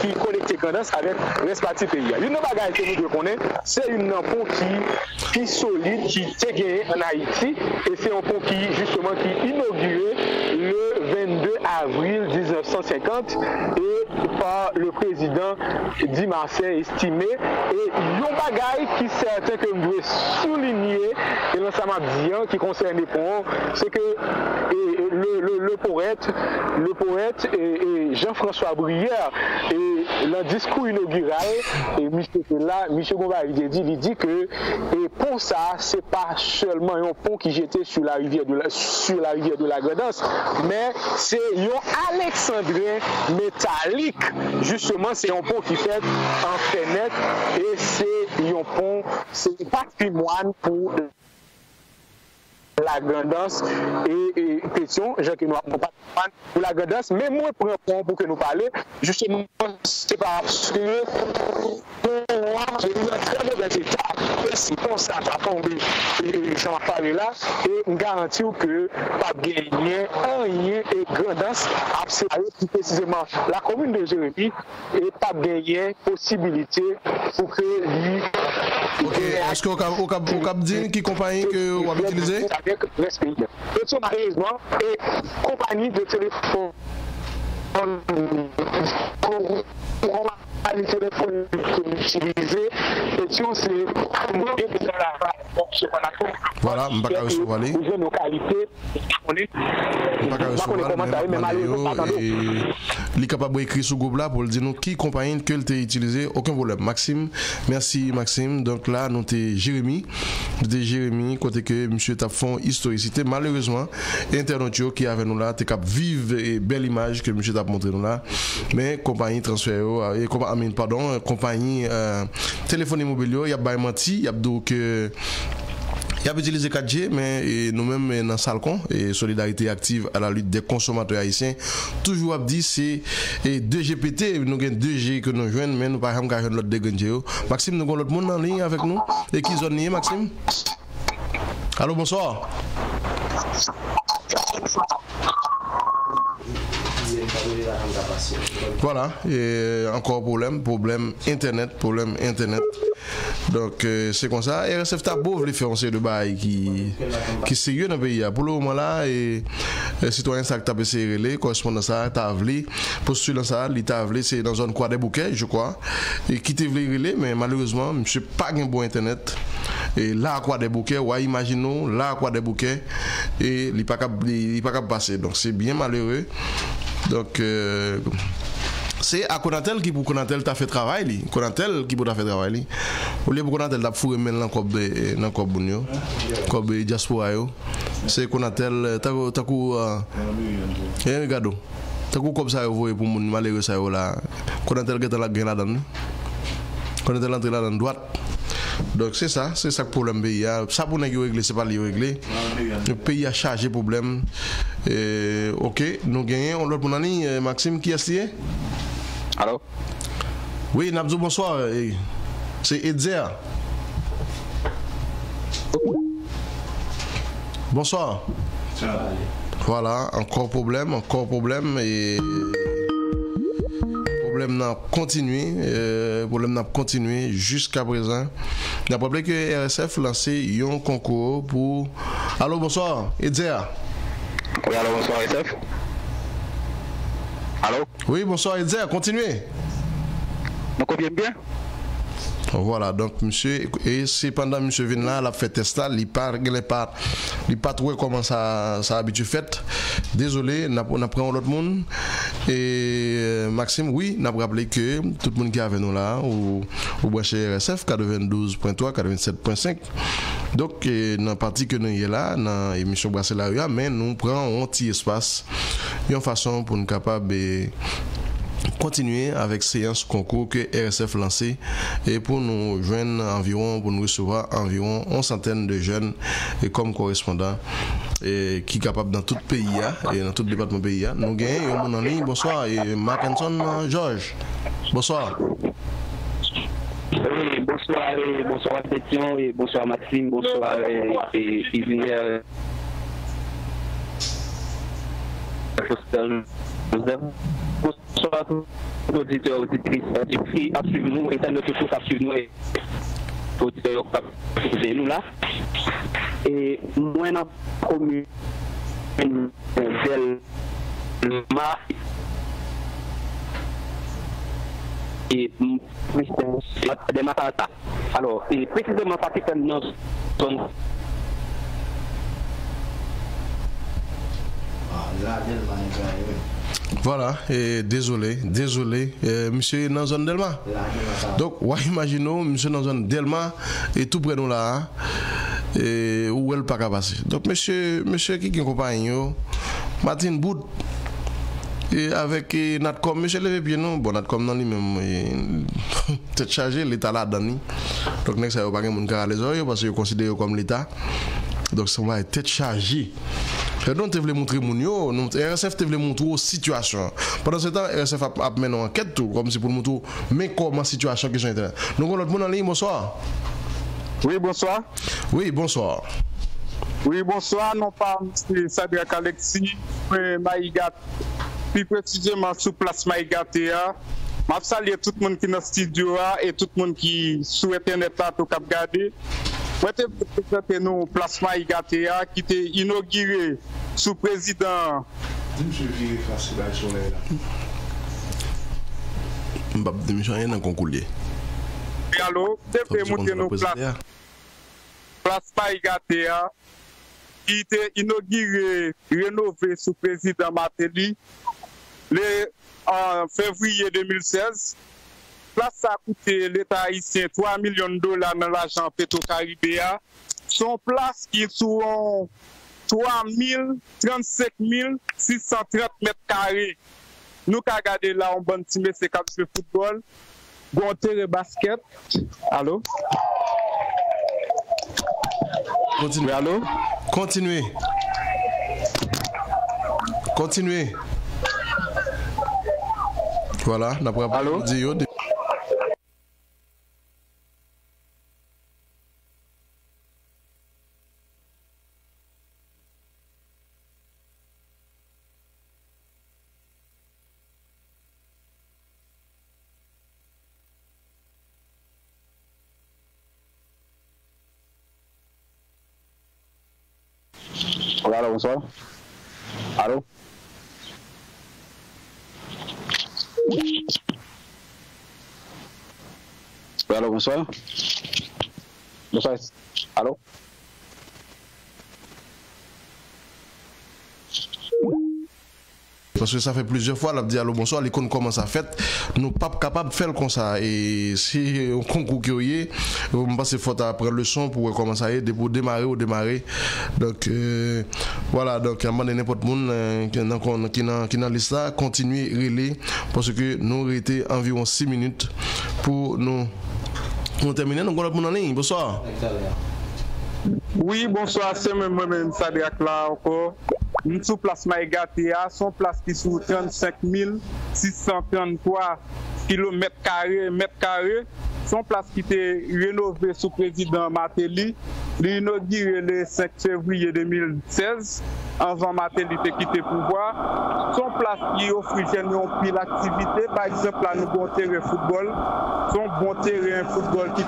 qui, connecte Grandance avec Respati PIA. Une bagaille que nous connaître, c'est une pont qui, qui solide, qui s'est gagné en Haïti et c'est un pont qui, justement, qui inauguré le 22 avril 1950 e par le prezident Di Marseille estime e yon bagay ki certain ke mdwe soulinye e lansaman diyan ki konserne pou an se ke e le, le, le, poète, le poète et, et Jean-François Brière et le discours inaugural et Michel là, Michel il dit, il dit que et pont ça, c'est pas seulement un pont qui jetait sur la rivière de la, sur la rivière de la Gredence, mais c'est un Alexandrin métallique. Justement, c'est un pont qui fait en fenêtre et c'est un pont, c'est patrimoine pour la grandance et, question, Jean que nous avons pour la grandance, mais moi point pour que nous parler, justement, c'est parce que moi, j'ai eu un très mauvais état, et c'est pour ça que ça tombe, et là, et on garantit que pas gagner un rien et grandance séparer plus précisément la commune de Jérémy et pas gagner possibilité pour que lui Ok, est-ce vous avez dit qui compagnie que vous avez utilisé? Avec respect. Et tout malheureusement, et compagnie de téléphone téléphonique que nous utilisons, et. Voilà, les. Les. pas Il est capable d'écrire sur Google là pour dire nous qui compagnie que utilisé, aucun problème. Maxime, merci Maxime. Donc là, nous t'es Jérémy. Jérémy, côté que monsieur historicité. Malheureusement, internaute qui avec nous là, t'es capable vive et belle image que monsieur t'a montré nous là. Mais compagnie transfert, et compa- Mean, pardon, compagnie euh, téléphone immobilier, il y a pas menti, y a donc euh, il y a utilisé 4G, mais nous-mêmes dans Salcon et Solidarité active à la lutte des consommateurs haïtiens, toujours à dit c'est et 2GPT, nous avons 2G que nous jouons, mais nous pas jamais gagner l'autre dégagé. Maxime, nous avons l'autre monde en ligne avec nous. Et qui zone est, Maxime? Allô, bonsoir. Voilà, et encore problème, problème internet, problème internet. Donc euh, c'est comme ça. RSF beau les série de bail qui qui sérieux dans le pays. Pour le moment là, et les citoyens ça que t'as essayé les correspondant ça, postuler dans ça, l'État voulu c'est dans zone quoi des bouquets, je crois. Et qui relais, mais malheureusement, monsieur pas un bon internet. Et là quoi des bouquets, ouais, imaginons là quoi des bouquets et il il pas capable passer. Donc c'est bien malheureux. Donc, euh, c'est à Konatel qui pour Konatel t'a fait travail li. Konatel qui pour t'a fait travail li. Au lieu pour Konatel t'a fourré men dans cob dans cob bounio. Cob diaspora yo. C'est Konatel, t'a t'a cou euh, euh eh, regarde. T'a coup comme ça yo voyer pour moun malheureux ça yo là. Conatel qui t'a la gain là-dedans. Conatel entre là dans droite. Donc c'est ça, c'est ça le problème pays. a. Ça pour nous régler, c'est pas lui régler. Le pays a chargé problème. Et, ok, nous gagnons l'autre mon ami, euh, Maxime, qui est lié Allô? Oui, Nabzou, bonsoir. C'est Edzer. Bonsoir. Voilà, encore problème, encore problème et problème n'a continué, euh, problème n'a continué jusqu'à présent. N'a oublié que RSF lancé un concours pour. Allô, bonsoir, Edzer. Oui, allô, bonsoir, SF. Allô? Oui, bonsoir, Edzer, continuez. Nous convient bien? Voilà, donc monsieur, et c'est pendant monsieur vient là, il a fait test là, il pas, il trouvé comment ça, ça a habitué fait. Désolé, on a, on a pris un autre monde. Et euh, Maxime, oui, on a rappelé que tout le monde qui est avec nous là, ou branché RSF, 92.3, 87.5. Donc, dans la partie que nous est là, dans l'émission la Rue, mais nous prenons un petit espace, une façon pour nous capables continuer avec séance concours que RSF lancé et pour nous joindre environ, pour nous recevoir environ une centaine de jeunes et comme correspondants et qui capable dans tout le pays hein, et dans tout le département du pays. hein. Nous gagnons en ligne. Bonsoir et Mackinson euh, Georges. Bonsoir. Oui, bonsoir, et bonsoir et bonsoir Maxime, bonsoir et, et, Isinière. Joseph. Bonsoir auditeurs, auditrices, qui à suivre nous, et nous tous à suivre nous, et nous là. Et moi, dans la commune, une belle et de Matata. Alors, et précisément, ça fait dans zone Voilà, et désolé, désolé, euh, monsieur est dans la zone Delma. Donc, ouais, imaginons, monsieur zone Delma et tout près de nous là, et où elle pas passer. Donc, monsieur, monsieur qui est compagnie, Martin Bout, et avec eh, Natcom, monsieur levé bien non, bon, Natcom non lui-même, tête chargée, l'État là dedans Donc, y a pas de monde qui a les oreilles parce je considère comme l'État. Donc, ça va être tête chargée. Fredon te vle montre moun yo, RSF te vle montre ou situasyon. Pendan se tan, RSF ap, ap men an anket tou, kom si pou l montre ou men koman situasyon ki jan internet. Nou kon lot moun an li, bonsoir. Oui, bonsoir. Oui, bonsoir. Oui, bonsoir, non pa, mse Sadrak Aleksi, Maïgat, pi precizeman sou plas Maïgat e a. Map salye tout moun ki nan studio a, e tout moun ki sou internet la tou kap gade. Mwen te prezente nou plasma IGATEA ki te inogire sou prezident. Dime se vire fasi la yon lè la. Mbap dime chan yon nan konkou liye. E alo, te pe mwote nou plasma IGATEA ki te inogire renove sou prezident Mateli le an fevriye 2016. Plas sa koute l'Etat Haitien 3 milyon dola nan l'ajan Petro-Karibéa. Son plas ki sou an 3,035,630 mètre kare. Nou ka gade la an ban time se kapswe futbol, gontere basket. Alo? Kontinuè. Oui, alo? Kontinuè. Kontinuè. Voilà, napre apre di yo. Bonsoir. Allô? Oui, allô, bonsoir. Bonsoir. Allô? Parce Paske sa fe plizye fwa, lap di alo bonso, al ikon koman sa fet, nou pap kapab fel kon sa. E si yon konkou ki yo ye, mba se fote apre le son pou wè koman sa ye, de pou demare ou demare. Donk, euh, wala, donk, mba de nepot moun euh, ki nan, nan lisa, kontinue rele, paske nou rete environ 6 minute pou nou, nou termine. Nou konot moun ane, bonsoir. Bonsoir. Oui, bonsoir, se mwen mwen Sadiak la anko. Nou sou plas Maïgatea, son plas ki sou 35.633 km2, son plas ki te renove sou prezident Mateli, Li inogire le 5 fevriye 2016, anvan maten li te kite pouvoi. Son plas ki ofri jen yon pil aktivite, par exemple la nou bon terre foutbol. Son bon terre foutbol ki,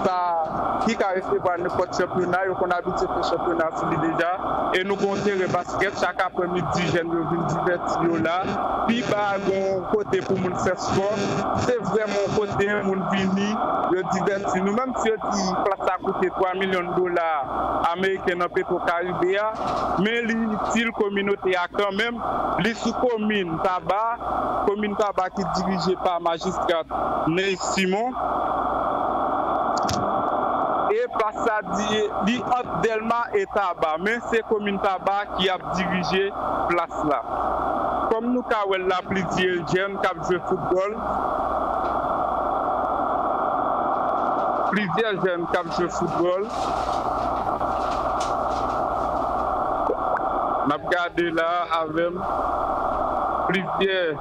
ki ka resewa nou pot championat, bon yo kon abite pou championat sou li deja. E nou bon terre basket, chaka premi di jen yo vin diverti yo la. Pi ba yon kote pou moun fè sport, se vreman kote moun vini, yo diverti. Nou menm fè si plas a koute 3 milyon dolar, Ameriken nan Petro Karibia, men li til kominote a kanmem, li sou komine taba, komine taba ki dirije pa magistrat Ney Simon, e pasa di, li ant delman e taba, men se komine taba ki ap dirije plas la. Kom nou ka wel la pli diye jen kap je futbol, pli diye jen kap je futbol, m'a regardé là avec plusieurs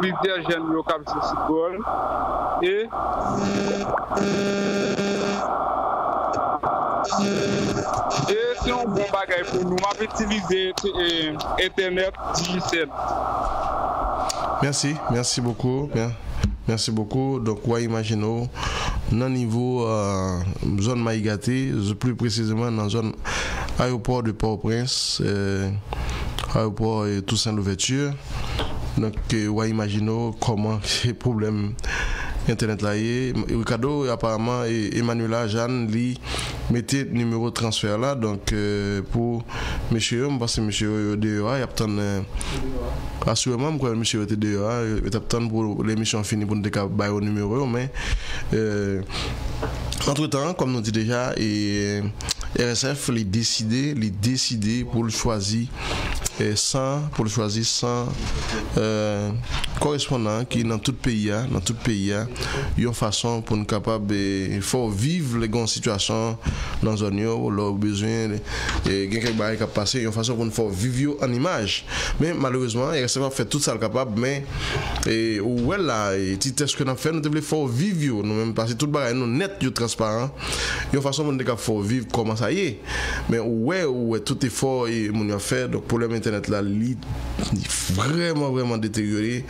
plusieurs jeunes qui ont football et et c'est un bon bagage pour nous. On va utiliser euh, Internet digital. Merci, merci beaucoup. Merci beaucoup. Donc, ouais, imaginons, dans le niveau euh, zone Maïgaté, plus précisément dans la zone aéroport de Port-au-Prince, euh, aéroport et Toussaint l'ouverture. Donc, euh, ouais, imaginons comment ces problèmes internet là et Ricardo apparemment et Emmanuela Jeanne lui mettait numéro de transfert là donc euh, pour monsieur parce que monsieur DEA il attend euh, assurément quoi monsieur était DEA il attend pour l'émission finie pour nous bailler au numéro mais euh, entre temps comme nous dit déjà et RSF les décidé les décidé pour le choisir et sans pour le choisir sans euh, correspondant qui dans tout pays dans tout pays une façon pour nous capable il faut vivre les grandes situations dans zone leur besoin et quelques barrières qui passer une façon pour nous faut vivre en image. Mais malheureusement RSF fait tout ça le capable mais et ouais là et test que nous fait nous devons faut vivre nous même que tout barrière nous net du transparent. Une façon pour nous capable faut vivre comment ça y est. Mais ouais ouais tout effort et mon a fait donc problème internet là li, vraiment vraiment détérioré.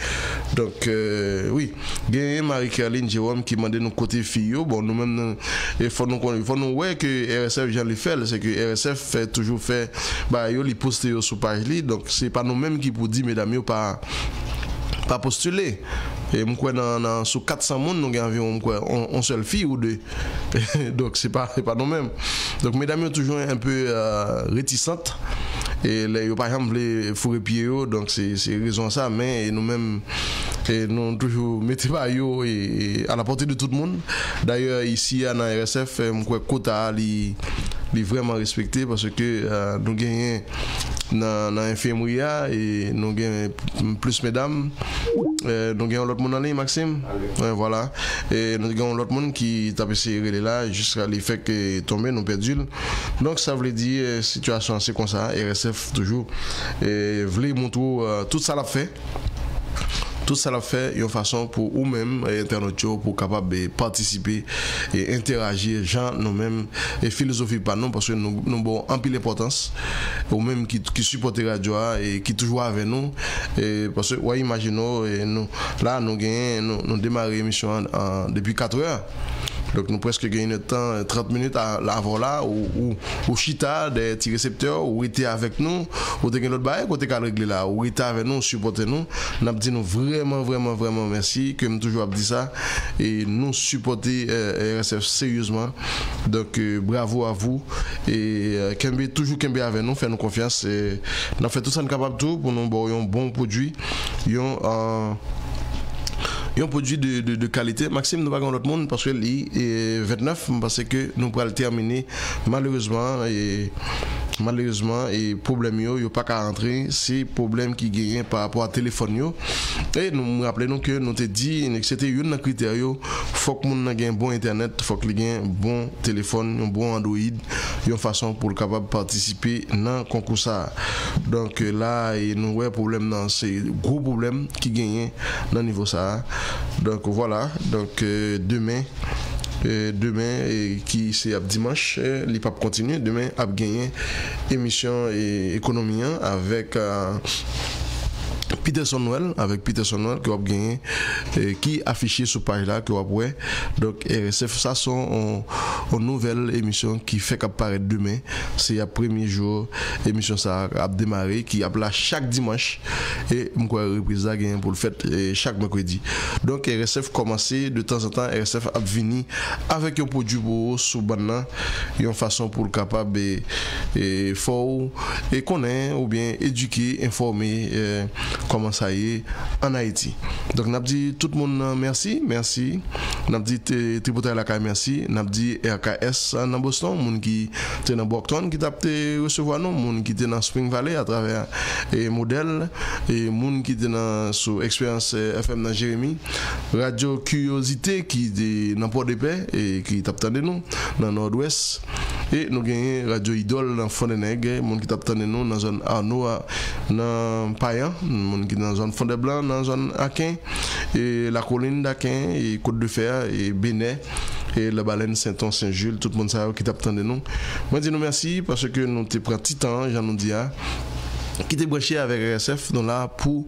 Donc euh, oui. Il Marie-Caroline Jérôme qui m'a dit nous côté filles bon nous même il faut nous il faut nous ouais que RSF vient le faire c'est que RSF fait toujours fait bah yo li poster sur page donc c'est pas nous mêmes qui pour dire mesdames pas pas postulé. Et moi, dans, dans, sur 400 monde, nous avons environ une seule fille ou deux. Donc, ce n'est pas, pas nous-mêmes. Donc, mesdames sont toujours un peu euh, réticentes. Et les par exemple, les fourrés pieds, donc c'est raison ça. Mais nous-mêmes, nous toujours mettons pas et, et à la portée de tout le monde. D'ailleurs, ici, à la RSF, moi, quota, li, li vraiment respecté parce que euh, nous gagnons dans l'infirmerie et nous gagnons plus mesdames. Euh, nous gagnons l'autre monde en ligne, Maxime. Ouais, voilà. Et nous gagnons l'autre monde qui tape ces là jusqu'à l'effet que tombé, nous perdu. Donc ça veut dire situation c'est comme ça, RSF toujours. Et voulez montrer euh, tout ça l'a fait tout ça l'a fait une façon pour nous-mêmes, internautes, pour capable de participer et interagir, gens nous-mêmes, et philosophie pas nous, parce que nous avons un peu d'importance, ou même qui, qui supportent la radio et qui toujours avec nous, parce que, ouais, imaginons, nous, là, nous gagnons, nous, nous l'émission depuis 4 heures. Donc nous presque gagné le temps 30 minutes avant là ou ou chita des petits récepteurs ou était avec nous. Ou de l'autre bail côté qu'à régler là. Ou était avec nous supporter nous. N'a dit nous vraiment vraiment vraiment merci nous toujours dit ça. Et nous supporter euh, RSF sérieusement. Donc euh, bravo à vous. Et euh, Kembe toujours Kembe avec nous fait nous confiance. Et nous fait tout ça capable tout pour nous avoir un bon produit. Un un produit de, de, de, qualité. Maxime, nous pas l'autre monde parce que est 29, parce que nous pourrons le terminer. Malheureusement et malheureusement et problème yo yo pas qu'à rentrer c'est problème qui gagne par rapport à téléphone yo. Et nous rappelons que nous te dit que c'était un critère yo faut que ait un bon internet faut que un bon téléphone un bon Android une façon pour capable participer dans concours ça. Donc là et nous ouais problème dans ces gros problèmes qui gagnent dans niveau ça donc voilà. Donc euh, demain demain et qui c'est dimanche les papes continuent. Demain a gagné émission et économie avec Peterson Noël avec Peterson Noël qui a gagné qui affiché sur page là que ouais donc RSF ça sont une nouvelle émission qui fait qu'apparaître demain. C'est le premier jour émission ça a démarré qui a là chaque dimanche. Et moi reprise là pour le fait chaque mercredi. Donc RSF commencé de temps en temps RSF a venu avec un produit pour sous banana une façon pour le capable et fort et connaître ou bien éduquer informer comment ça y est en Haïti. Donc, n'a dit tout le monde merci, merci. N'a dit Tripotaille la merci. N'a dit RKS dans Boston, moun qui était dans Brockton qui t'a recevoir nous, moun qui était dans Spring Valley à travers et modèle et moun qui était dans sous expérience FM dans Jérémy, Radio Curiosité qui est dans Port de Paix et qui t'a nous dans Nord-Ouest et nous gagnons Radio Idole dans Fondeneg, moun qui t'a nous dans zone Arnaud dans Payan, moun dans zone Fondé Blanc, dans zone Aquin et la colline d'Aquin et Côte de Fer et Bénet et la baleine Saint-On-Saint-Jules, tout le monde sait qui t'attendait nous. Moi, dis nous merci parce que nous t'es pris petit temps, j'en nous dis qui branché avec RSF donc là pour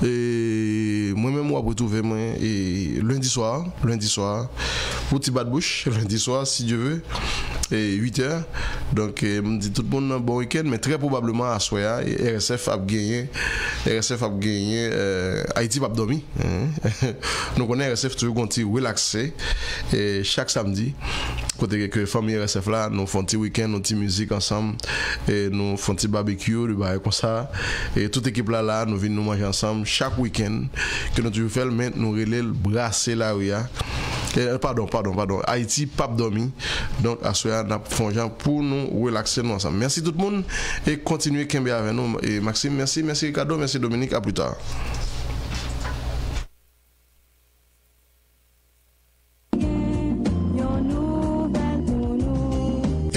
moi-même moi retrouver moi et lundi soir lundi soir pour petit bas de bouche lundi soir si Dieu veut et 8 heures donc me dit tout le monde un bon week-end mais très probablement à Soya RSF a gagné RSF a gagné euh, Haïti va dormir hein. nous connaissons RSF toujours relaxé et chaque samedi kote ke fami RSF la, nou fon ti week-end, nou ti müzik ansam, nou fon ti barbecue, li baye kon sa, e tout ekip la la, nou vin nou manje ansam, chak week-end, ke nou ti wifel men, nou rele brase la ou ya, Eh, pardon, pardon, pardon. Haïti, pape dormi. Donc, à ce moment font pour nous relaxer nous ensemble. Merci tout le monde et continuez Kembe avec nous. Et Maxime, merci, merci Ricardo, merci Dominique. À plus tard.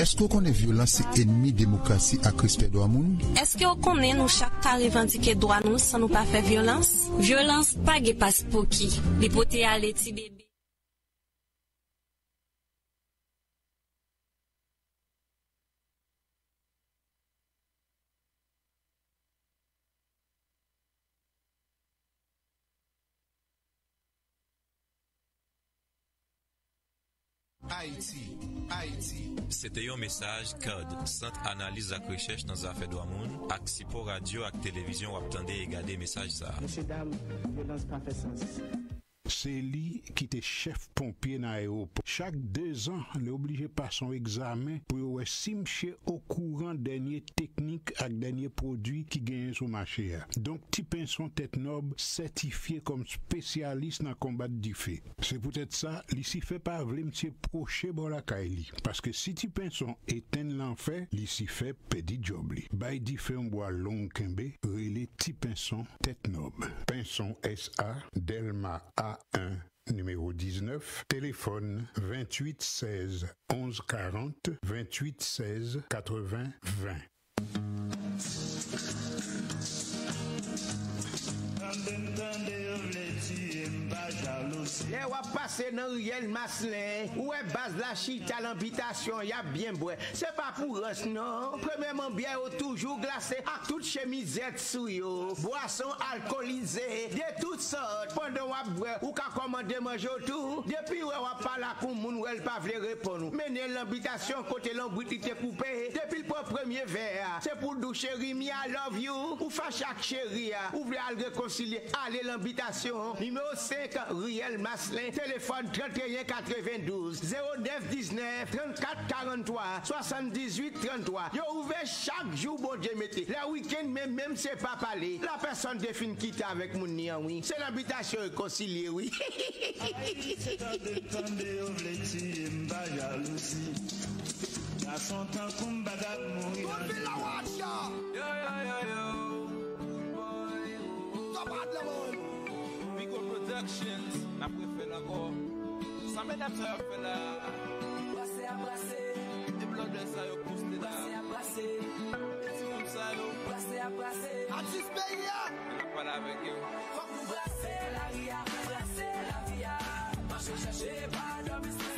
Esko konen violans se enmi demokrasi ak rispe do amoun? Eske yo konen nou chak ka revandike do anou san nou pa fe violans? Violans pa ge pas pou ki, li pote ale ti bebe. Haïti, Haïti. C'était un message code Centre Analyse et Recherche dans les affaires de monde, Sipo Radio ak télévision ou attendez et garder message ça. Monsieur, dame, violence pas fait sens. Se li ki te chef pompye nan aéroport. Chak 2 an, li oblije pa son examen pou yo wè simche o kouran denye teknik ak denye prodwi ki genye sou machè ya. Donk ti penson tet nob sertifiye kom spesyalist nan kombat di fe. Se pou tèt sa, li si fe pa vle mse proche bo la ka e li. Paske si ti penson eten lan fe, li si fe pedi job li. Bay di fe mboa long kenbe, rele ti penson tet nob. Penson SA, Delma A A1 numéro 19, téléphone 28 16 11 40 28 16 80 20. Le wap pase nan riel maslen, ou e baz la chita l'ambitasyon, ya bien bwe. Se pa pou res non. Premèman bie yo toujou glase, ak tout chemizet sou yo. Boason alkolize, de tout sort. Pondon wap bwe, ou ka komande manje ou tou. Depi wè wap pala kou moun wèl pa vle repon nou. Mene l'ambitasyon kote l'ambouti te koupe. Depi l'po premye ver, se pou dou chéri mi I love you. Ou fa chak chéri, ou vle al rekoncilie. Ale l'ambitasyon, nime o 5, riel maslen. Maslin, téléphone 31 92 09 19 34 43 78 33. Yo ouvert chaque jour, bon Dieu, mettez. Le week-end, même, même c'est pas parler. La personne définit quitter avec mon nian, oui. C'est l'habitation réconciliée, oui. Pico Productions Na pou fè la go Sa mè dam sa yo fè la Brase a brase E blode sa yo kouste la Brase a brase E ti moun sa yo Brase a brase Artist Bay ya Na pala avek yo Fok nou brase la ria Brase la via. Mache chache pa do bisne